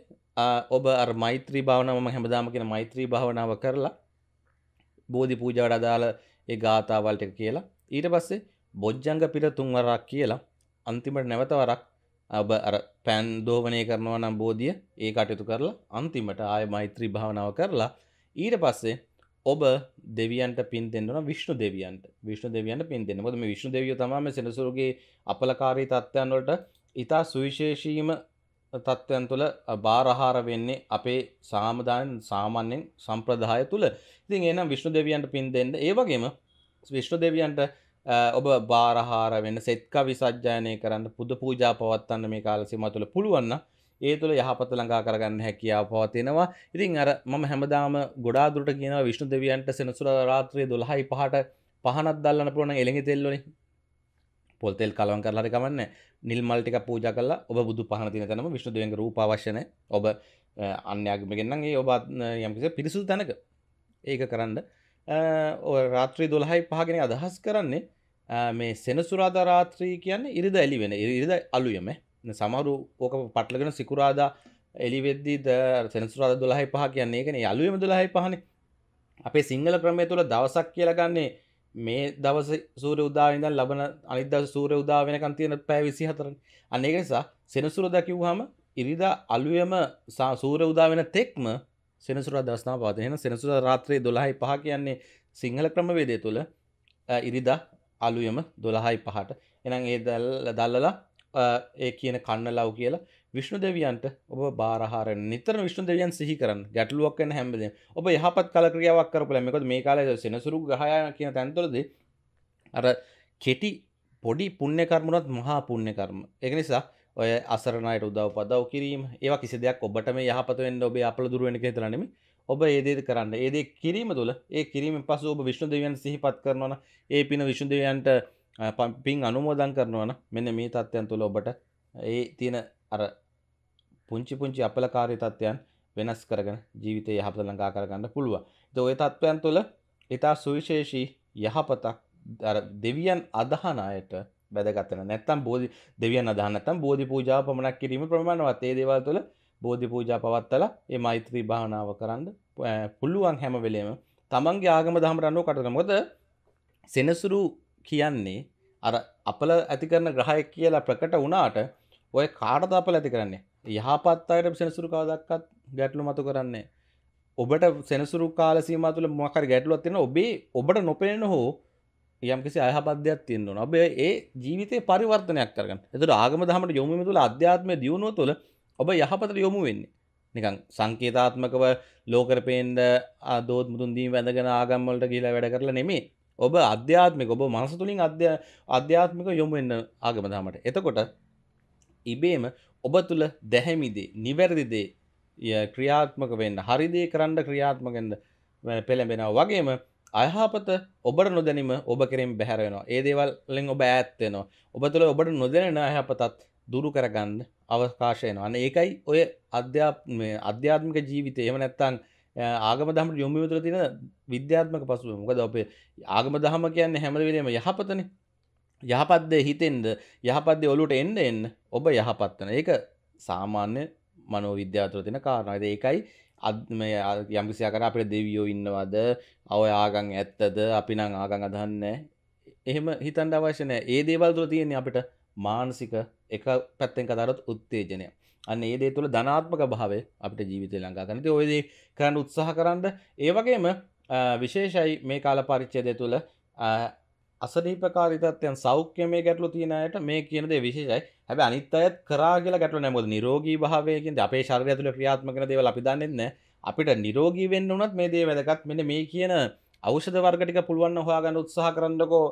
ඔබ අර මෛත්‍රී භාවනම හැමදාම කියෙන මෛත්‍රී භාවනාව කරලා බෝධි පූජාවට අදාළ ඒ ගාථාවල්ට කියලා ඊට පස්සේ බොජ්ජංග පිට තුන්වරක් කියලා අන්තිමට නැවතවරක් ඔබ අර පැන් දෝවනය කරනවා නම් බෝධිය ඒ කටයුතු කරලා අන්තිමට ආය මෛත්‍රී භාවනාව කරලා ඊට පස්සේ ඔබ දෙවියන්ට පින් දෙන්නන විශ්ණු දෙවියන්ට. විශ්ණු දෙවියන්ට පින් දෙන්න. මොද මේ විශ්ණු දෙවිය තමම සෙනසුරුගේ අපලකාරී තත්ත්වයන් වලට ඉතා සුවිශේෂීම තත්ත්වයන් තුළ බාරහාර වෙන්නේ අපේ සාමදාන සාමාන්‍යෙන් සම්ප්‍රදාය තුළ. ඉතින් එනම් විශ්ණු දෙවියන්ට පින් දෙන්න. ඒ වගේම විශ්ණු දෙවියන්ට ඔබ බාරහාර වෙන්න සෙත්ක විසජ්ජායනය කරන්න පුද පූජා පවත්වන්න මේ කාලසිම තුළ පුළුවන්න ඒ තුළ යහපත ළඟා කරගන්න හැකියාව පවතිනවා. ඉතින් අර මම හැමදාම ගොඩාදුරට කියන විශ්ණු දෙවියන්ට සෙනසුර රාත්‍රය දොළහයි පහට පහනත් දල්ලන පුරන එළඟ තෙල්ලොනි පොල්තෙල් කලවන් කරලාට කමන්න නිල්මල්ටික පූජ කල ඔබ බුදු පහන තින තනම විශ්ණු දෙවක රූපාවශ්‍යන ඔබ අන්‍යගමගෙන්න්නගේ ඔබත් යම්කිස පිරිසු තැනක. ඒක කරන්න රාත්‍රී දොළහයි පහගෙන අදහස් කරන්නේ මේ සෙනසුරාධ රාත්‍රී කියන්න ඉරිද එලි වෙන ඉරිද අලුයම. සමරු ඕක පටලගෙන සිකුරාදා එලිවෙද්දී ද සෙනසුරාද දොළහයි පහ කියන්නේ එකන අලුවම දොළහයි පහන. අපේ සිංහල ක්‍රමය තුළ දවසක් කියලගන්නේ මේ දවස සූර උදාවිද ලබන අනිද සූර උදා වෙනකන් තියෙන පෑ විසි හතරන අනේක නිසා සෙනසුර දකිව්හම ඉරිදා අලුවම සූර උදා වෙන තෙක්ම සෙනසුර දස්නා පාතයෙන සෙනසුර රාත්‍රයේ දොළහයි පහ කියන්නේ සිංහල ක්‍රමවේදය තුළ ඉරිදා අලුයම දොළහයි පහට. එනම් ඒ දල් දල්ලලා ඒ කියන කන්න ලව් කියලා. විශ්ණු දෙවියන්ට ඔබ බාරහාර නිතර විශ්ණු දෙවියන් සිහි කරන්න. ගැටලුවක්වන්න හැමද ඔබ යහපත් කල ක්‍රියාවක් කරපල මෙකොද මේ කාල සෙනසුරු ගහය කියන තැන්තොලද අර කෙටි පොඩි පුුණ්‍යකර්මුණත් මහා පුුණ්‍යකර්ම එක නිසා ඔය අසරනයට උදව පදව කිරීම ඒවා කිසි දෙයක් ඔබට මේ යහපතුවෙන් ඔබ අපල දුරුවෙන තරනෙම ඔබ ඒදේද කරන්න. ඒදේ කිරීම තුළ ඒ කිරීම පස ඔබ විශ්ණු දෙවියන් සිහිපත් කරනවන ඒ පින විශ්ණු දෙවියන්ට පින් අනුමෝදන් කරනවන මෙන්න මේ තත්ත්වයන් තුළ ඔබට ඒ තියෙන අර පුංචි පුංචි අපලකාරී තත්ත්වයන් වෙනස් කරගෙන ජීවිතය යහපත ලඟා කරගන්න පුළුව ද ඔය තත්ත්වයන් තුළ ඉතා සුවිශේෂී යහපතක් දෙවියන් අදහන අයට බැදගත්තන නැත්තම් බෝධි දෙවියන් අදහන්නත්තම් බෝධි පූජාව පමණක් කිරීම ප්‍රමාණවත්. ඒ දේවල් තුළ බෝධි පූජා පවත්තලා ඒ මෛත්‍රී භාවනාව කරන්න පුළුවන් හැම වෙලේම තමන්ගේ ආගම දහම රන්නුව කටන මොද සෙනසුරු කියන්නේ අර අපල ඇති කරන ග්‍රහයක් කියලා ප්‍රකට වුණාට ඔය කාටද අපල ඇති කරන්නේ? යහපත් අයට සෙනසුරු කවදක්කත් ගැටලු මතු කරන්නේ. ඔබට සෙනසුරු කාල සීම තුළ මොකර ගැටලුවත් තියෙන ඔබේ ඔබට නොපෙනෙන හෝ යම්කිසි අයහපද්‍යයක් තියෙන්න්න ඔබ ඒ ජීවිතය පරිවර්තනයක් කරගන්න. එතුට ආගම දහමට යොමුම තුළ අධ්‍යාත්මය දියුණුව තුළ ඔබ යහපතට යොමු වෙන්නේ. නිකං සංකේතාත්මකව ලෝකර පේන්ද ආදෝත් මුතුන් දී වැඳගෙන ආගම්වලට කියලා වැඩ කරලා නෙමේ ඔබ අධ්‍යාත්මික ඔබ මනස තුළින් අධ්‍ය අධ්‍යාත්මික යොමු වෙන්න ආගම දහමට එතකොට ඉබේම ඔබ තුළ දැහැමිදේ නිවැරදිදේ ක්‍රියාත්මක වෙන්න හරිදේ කරන්න ක්‍රියාත්මකෙන්ද පෙළඹෙනවා. වගේම අයහපත ඔබට නොදැනීම ඔබ කෙරෙන් බැහැරෙනවා ඒ දේවල්ලෙන් ඔබ ඇත්තෙනවා ඔබ තුළ ඔබට නොදැනෙන අයහපතත් දුරු කරගන්න අවකාශයන අන්න ඒකයි ඔය අධ්‍යාත්මය අධ්‍යාත්මික ජීවිතය එම නැත්තං ආගම දහම යොමුතුර තින විද්‍යාත්මක පසුව මොකද අපේ ආගම දහම කියන්න හැමදවිලීම යහපතන. යහපත්දේ හිතෙන්ද යහපත්දේ ඔලුට එන්න එන්න ඔබ යහපත්වන ඒක සාමාන්‍ය මනෝ විද්‍යාතුර තින කාරණද ඒකයි අත්ම යම්කිසිය කර අපට දෙවියෝ ඉන්නවද? අව ආගං ඇත්තද? අපි නං ආගං අදහන්න එහෙම හිතන්ඩ අවශ්‍යනෑ ඒ දේවල් තුළ තියෙන්නේ අපිට මානසික එක පැත්තෙන් කතරත් උත්තේජනය අන්න ඒ දේ තුළ ධනාත්මක භාවය අපට ජීවිතය ලංඟා කනති ඔයදේ කරන්න උත්සාහ කරන්න. ඒ වගේම විශේෂයි මේ කාල පරිච්චේදය තුළ අසනීපකාරිතත්යන් සෞඛ්‍ය මේ ගැටලු තියනයට මේ කියනද විශේෂයි. හැබ අනිත් අයත් කරාගල ගැටල නැමුද නිරෝගී භාවයකින් අපේ ශර්ය තුළ ක්‍රියාත්මකන දේව අපි දන්නෙන්න අපිට නිරෝගී වෙන්න වනත් මේ දේ වැදගත්. මෙන මේ කියන අවෂධ වර්ගටික පුළුවන් හොයාගන්න උත්සාහ කරන්නකෝ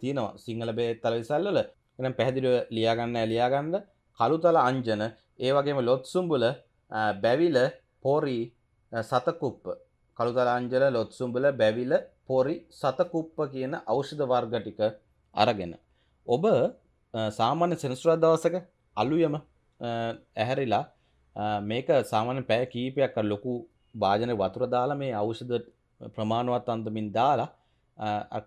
තියෙනවා. සිංහල බේත් තල විසල්ලල එනම් පැහැදිලිව ලියාගන්න ඇලියාගන්න කළුතල අංජන ඒ වගේම ලොත්සුම්බුල බැවිල පෝරී සතකුප්ප. කළුතල අංජල ලොත්සුම්බුල බැවිල පොරි සතකුප්ප කියන ඖෂධ වර්ග ටික අරගෙන ඔබ සාමාන්‍ය සෙනසුරත් දවසක අලුයම ඇහැරිලා මේක සාමාන්‍ය පෑ කීපයක් ලොකු භාජන වතුර දාලා මේ ඖෂධ ප්‍රමාණුවත් අන්දමින් දාලා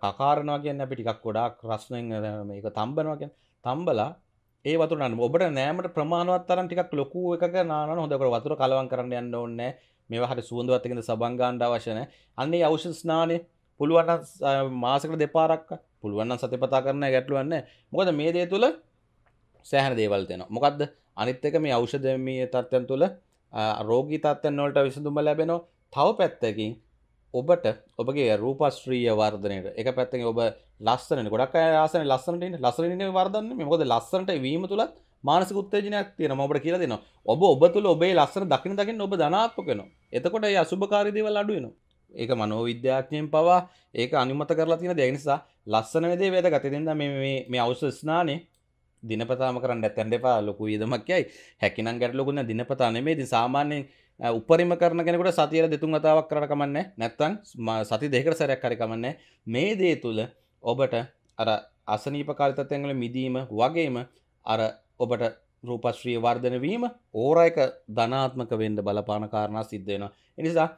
කකාරනවා කියන්න අපි ටිකක් ගොඩාක් රස්නෙන් මේක තම්බනවාගෙන් තම්බලා ඒ වතුරන්න ඔබට නෑමට ප්‍රමාණවත් තරන් ටිකක් ලොකු එක නාන හොඳකට වතුර කලවන් කරන්න යන්න ඕන්න මේ හට සුවඳවත්තකෙන සබංගාන්ඩ අවශන අන්නේ අවෂ ස්නානය පුළුවන්න මාසකට දෙපාරක් පුළුවන්න සතිපතා කරන ගැටලුවන්න මොකද මේ දේ තුළ සෑහන දේවල් දෙෙන මොකක්ද අනිත්තක මේ අවෂධමී තත්ත්යන් තුළ රෝගී තත්ත්යන් නොලට විසඳුම ලැබෙනවා. තව පැත්තකින් ඔබට ඔබගේ රූපස්ත්‍රීය වර්ධනයට. එක පැත්තෙන් ඔබ ලස්සන ගොඩක් ආසන ලස්සනට ලස්සන වර්ධන්න මොකද ලස්සනට වීම තුළත් මානසික උත්තේජනයක් තියෙන ඔබට කියලා දෙනවා. ඔබ ඔබ තුළ ඔබේ ලස්සන දකින දකින්න ඔබ ධනාත්මකනවා එතකොට ඒ අසුභකාරීදේවල් අඩුවෙනවා ඒක මනෝවිද්‍යාඥයෙන් පවා ඒක අනිමත කරලා තියෙන දෙයක් නිසා ලස්සන වෙදේ වේද ගතදෙන්ද මේ මේ අවුස්ස ස්නානේ දිනපතාම කරන්න ඇත්තැන්ට එපා ලොකු විදමක් යයි. හැකිනම් ගැටලොකුන්න දිනපතා නෙමේ ති සාමාන්‍යයෙන් උපරිම කරන කෙනෙකුට සතියර දෙතුන් අතාවක් කරකමන්න නැත්තං සති දෙකට සැරයක් කරකමන්න මේ දේ තුළ ඔබට අර අසනීපකාරිතත්යන්ගල මිදීම වගේම අර ඔබට රූපශ්‍රී වර්ධන වීම ඕරයක ධනාත්මක වෙන්ඩ බලපාන කාරණා සිද්ධෙන එනිසා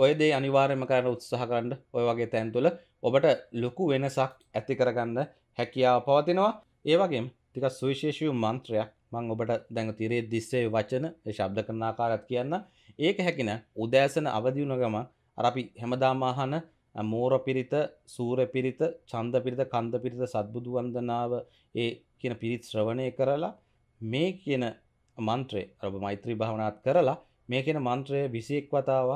ඔය දේ අනිවාර්යම කරන උත්සාහ කරන්න. ඔය වගේ තැන් තුළ ඔබට ලොකු වෙනසක් ඇති කරගන්න හැකියාව පවතිනවා. ඒවගේ ටික සුවිශේෂී මන්ත්‍රයක් මං ඔබට දැඟ තිරේ දිස්සේ වචන ශබ්ද කරනාකාරත් කියන්න ඒක හැකින උදෑසන අවදිවුණ ගම අරපි හැමදාමාහන මෝර පිරිත සූර පිරිත චන්ද පිරිත කන්ද පිරිත සත්බුදු වන්දනාව ඒ කියන පිරිත් ශ්‍රවණය කරලා මේ කියන මන්ත්‍රය රබ මෛත්‍රී භාවනාත් කරලා මේ කියන මන්ත්‍රය විසියෙක් වතාව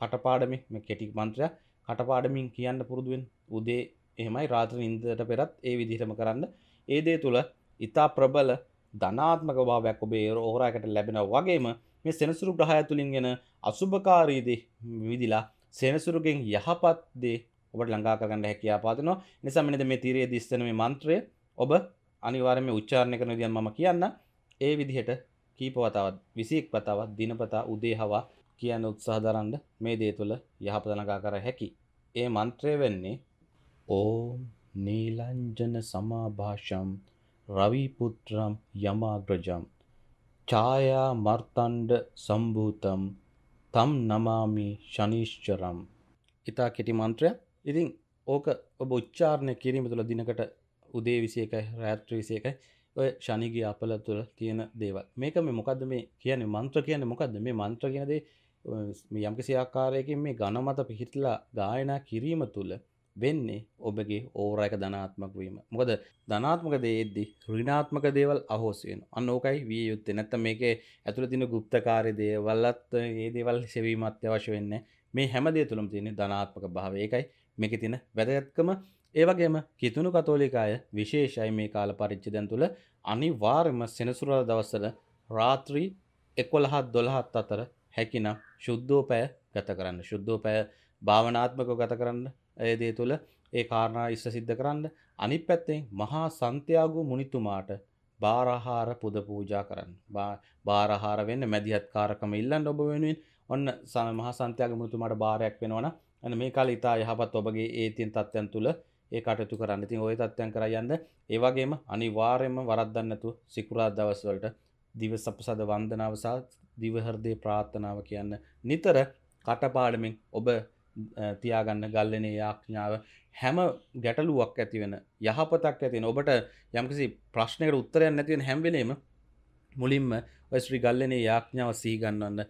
කටපාඩමි මේ කෙටි මන්ත්‍රය කටපාඩමින් කියන්න පුරුදුවෙන් උදේ එහෙමයි රාත්‍ර ඉන්දට පෙරත් ඒ විදිහටම කරන්න. ඒ දේ තුළ ඉතා ප්‍රබල ධනාත්මක භාවයක් ඔබේ ඕරාකට ලැබෙන වගේම මේ සෙනසුරු ග්‍රහය තුළින්ගෙන අසුභකාරීදේ විදිලා සෙනසුරුගෙන් යහපත්දේ ඔබට ලංඟා කරගන්න හැකියා පාතිනවා නිසාමනිද මේ තීරයේ දිස්තන මේ මන්ත්‍රය ඔබ අනිවාර්යම උච්චාරණය කරන විදිහන් මම කියන්න ඒ විදිහට කීපවතාවත් විසියෙක් පතාවත් දිනපතා උදේ හවා කියන්න උත්සාහ දරන්න මේ දේ තුළ යහපත නගා කර හැකි. ඒ මන්ත්‍රය වෙන්නේ ඕම් නීලංජන සමාභාෂම් රවිපුත්‍රම් යමාග්‍රජම් ඡායා මර්තන්ඩ සම්භූතම් තම් නමාමි ශනිශ්චරම්. ඉතා කෙටි මන්ත්‍රය ඉතින් ඕක ඔබ උච්චාරණය කිරීම තුළ දිනකට උදේ විසිය එකයි රෑත්‍ර විසිය එකයි ඔය ශනිගේ අපල තුළ තියෙන දේවල්. මේක මේ මොකක්ද මේ කියන මන්ත්‍ර කියන මොකක්ද මේ මන්ත්‍ර කියනදේ යම්කිසි ආකාරයකින් මේ ගණමත පිහිටලා ගායනා කිරීම තුළ වෙන්නේ ඔබගේ ඕරයක ධනාත්මක වීම. මොකද ධනාත්මක දේද්දි රිනාත්මක දේවල් අහෝසියෙන් අන්න ඕකයි විය යුත්තේ. නැත්ත මේක ඇතුළ තින ගුප්තකාරය දේවල්ලත් ඒ දේවල් සෙවීම අත්‍යවශ්‍ය වෙන්න මේ හැමදේ තුළම් තියෙන ධනාත්මක භාව ඒකයි මේක තින වැදගත්කම. ඒවගේම කිතුුණු කතෝලිකාය විශේෂයි මේ කාල පරිච්චිදැන් තුළ. අනිවාර්යම සෙනසුරල දවස්සල රාත්‍රී එකොළහත් දොළහත් අතර හැකිනම් ශුද්ධෝ පෑ ගත කරන්න. ශුද්ධෝ පෑ භාවනාත්මක ගත කරන්න. ඒදේ තුළ ඒ කාරණා ඉස්ස සිද්ධ කරන්න. අනි පැත්තෙන් මහා සන්තයාගු මුනිතුමාට බාරහාර පුද පූජා කරන්න. බාරහාර වෙන්න මැදිහත් කාරකම ඉල්ලන්න ඔබ වෙනුවෙන් ඔන්න සම මහ සන්තයාග මුතුමාට බාරයක් වෙනවන ඇන මේ කාල ඉතා යහපත් ඔබගේ ඒතින් තත්ත්යන් තුළ ඒ කටයුතු කරන්න. ඉතින් ඔය තත්ත්යන් කරයන්න ඒවගේම අනිවාර්යම වරද්දන්නතු සිකුරා දවස්වලට දිව සපසද වන්දනාවසා දිවහර්දය ප්‍රාර්ථනාව කියන්න. නිතර කටපාඩමින් ඔබ තියාගන්න ගල්ලනේ යාඥාව හැම ගැටලුවක් ඇතිවෙන යහපතක් ඇතින ඔබට යම්කිසි ප්‍රශ්නයට උත්තරයක් නැතිවෙන හැම්වෙලේම මුලින්ම ඔස්්‍රි ගල්ලනේ යාඥාව සීගන්නවන්න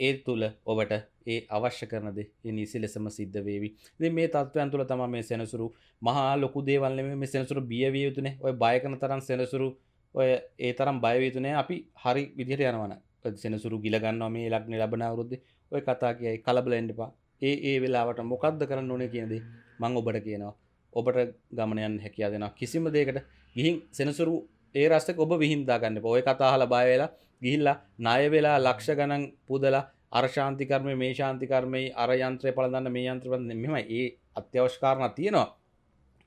ඒ තුළ ඔබට ඒ අවශ්‍ය කරනද නිසි ලෙසම සිද්ධ වේවි. ද මේ තත්වයන් තුළ තම මේ සෙනසුරු මහා ලොකු දේවල්ල මේ සෙනසුරු බියවිය යුතුනේ ඔය බයකන තරම් සෙනසුරු ඔය ඒ තරම් බයවේතුනේ අපි හරි විදිහට යනවන සෙනසුරු ගිලගන්න මේ ලක්න ලබනවරුද්ද ඔය කතා කියයි කලබල එන්ඩපා ඒ ඒ වෙලාවට මොකක්ද කරන්න ඕනේ කියනද මං ඔබට කියනවා. ඔබට ගමනයන් හැකියා දෙෙන කිසිම දේකට ගිහින් සෙනසුරු ඒ රස්තක ඔබ විහින්දාගන්න ඔය කතාහල බයවෙලා ගිහිල්ලා ණය වෙලා ලක්ෂ ගණන් පුදලා අර්ශාන්තිකර්මය මේ ශාන්තිකර්මයි අර යන්ත්‍රය පලදන්න මේ යන්ත්‍රපන්න මෙම ඒ අත්‍යවශ්කාරණ තියෙනවා.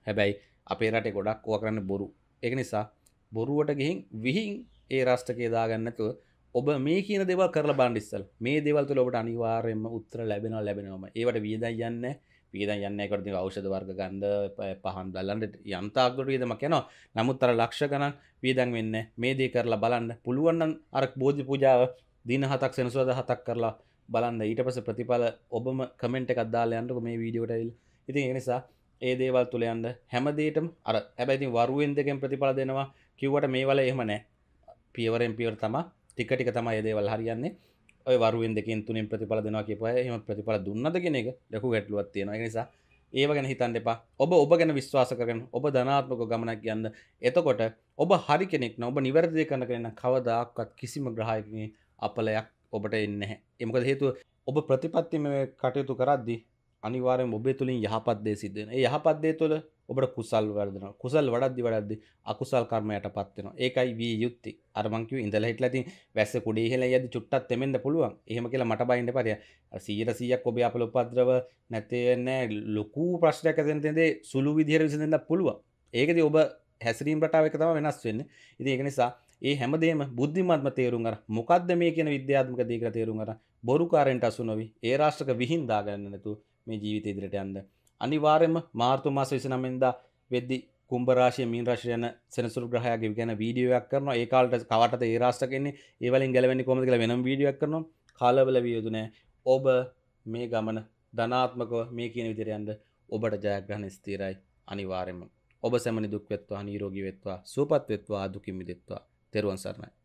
හැබැයි අපේ රටේ ගොඩක් ඕ කරන්න බොරු. එක නිසා බොරුවට ගිහින් විහින් ඒ රස්ටකේ දාගන්නතුව ඔබ මේ කියන දෙවල් කරලා බන්ඩිස්සල් මේ දෙවල්තු ලොබට අනිවාරයෙන්ම උත්තර ලැබෙන ලැබෙනවම. ඒවට වියද යන්න පියද යන්න කරති අවෂධ වර්ග ගන්ධ පහන් බලන්ට යන්තාක්ගොට වියදම කැනවා නමුත් අර ලක්ෂ ගණන් වියදන් වෙන්න මේ දේ කරලා බලන්න. පුළුවන්නන් අරක් බෝධි පූජාව දින හතක් සෙනසුවද හතක් කරලා බලන්න. ඊට පස ප්‍රතිඵල ඔබම කමෙන්ට් එකක් දාලා යන්නක මේ වීඩියෝටයිල් ඉතින් එනිසා ඒ දේවල් තුළ යන්න හැමදේටම අර ඇබැති වරුවෙන් දෙකෙන් ප්‍රතිඵල දෙනවා කිව්වට මේ වල එහෙම නෑ පියවරෙන් පියවර තමා ටික ටික තමයි ඒ දේවල් හරියන්නේ. ඔය වරුවෙන් දෙකින් තුනින් ප්‍රතිඵල දෙනවා කියපුවා එහෙම ප්‍රතිඵල දුන්නද කියන එක ලොකු ගැටලුවක් තියෙනවා. ඒ නිසා ඒව ගැන හිතන්න එපා. ඔබ ඔබ ගැන විශ්වාස කරගෙන ඔබ ධනාත්මක ගමනක් යන්න. එතකොට ඔබ හරි කෙනෙක් ඔබ නිවැරදිය කරන කෙන කවදාක්වත් කිසිම ග්‍රහයකින් අපලයක් ඔබට එන්න එමකද හේතුව? ඔබ ප්‍රතිපත්තිම කටයුතු කරද්දි අනිවාරෙන් ඔබේ තුළින් යහපත්දේ සිද්ධෙන යහපත්දේ තුළ ඔබට කුසල් වර්දන කුසල් වඩද්දි වඩද්දි අකුසල් කර්මයට පත්වෙන ඒකයි වී යුත්ති. අරමංකිව ඉඳල හිට ලති වැස්ස කුඩේ හෙල යද චුට්ටත් තෙමෙන්ට පුළුවන්. එහෙම කියලා මට බයින්ට පරය. සීර සියක් ඔබ අපල උපද්‍රව නැතිවෙන්නේ ලොකු ප්‍රශ්නයක් ඇතෙන්තෙදේ සුළු විදිහර විසඳන්න පුළුවන්. ඒකද ඔබ හැසිරීම් රටාව එක තම වෙනස් වෙන්න. ඉති ඒක නිසා ඒ හැමදේම බුද්ධිමත්ම තේරුම් අර මොකක්ද මේ කියන විද්‍යාත්මක දේක තේරුම් අර බොරුකාරෙන්ට අසු නොවි ඒ රාෂ්ටක විහින්දාගන්න නැතු මේ ජීවිත ඉදිරිට යන්න. අනිවාර්යම මාර්තු මාස විසිනමෙන්දා වෙද්දි කුම්බරාශය මීන් රශයන සෙනසුර ග්‍රහයගේ ගැන වීඩියෝයක් කරන ඒකාල්ට කවට ඒ රාෂ්ටකෙන්නේ ඒවලින් ගැලවෙනි කොමති කළ වෙනම් වීඩියක් කරනවා. කාලවල වියදුනෑ ඔබ මේ ගමන ධනාත්මකව මේ කියන විදිරයන්ද ඔබට ජයග්‍රහණ ස්තීරයි අනිවාර්යම ඔබ සැමනි දුක්වෙත්වා නීරෝගී වෙත්වා සූපත් වෙත්වා දුකිමිදෙත්වා තෙරුවන් සරණයි.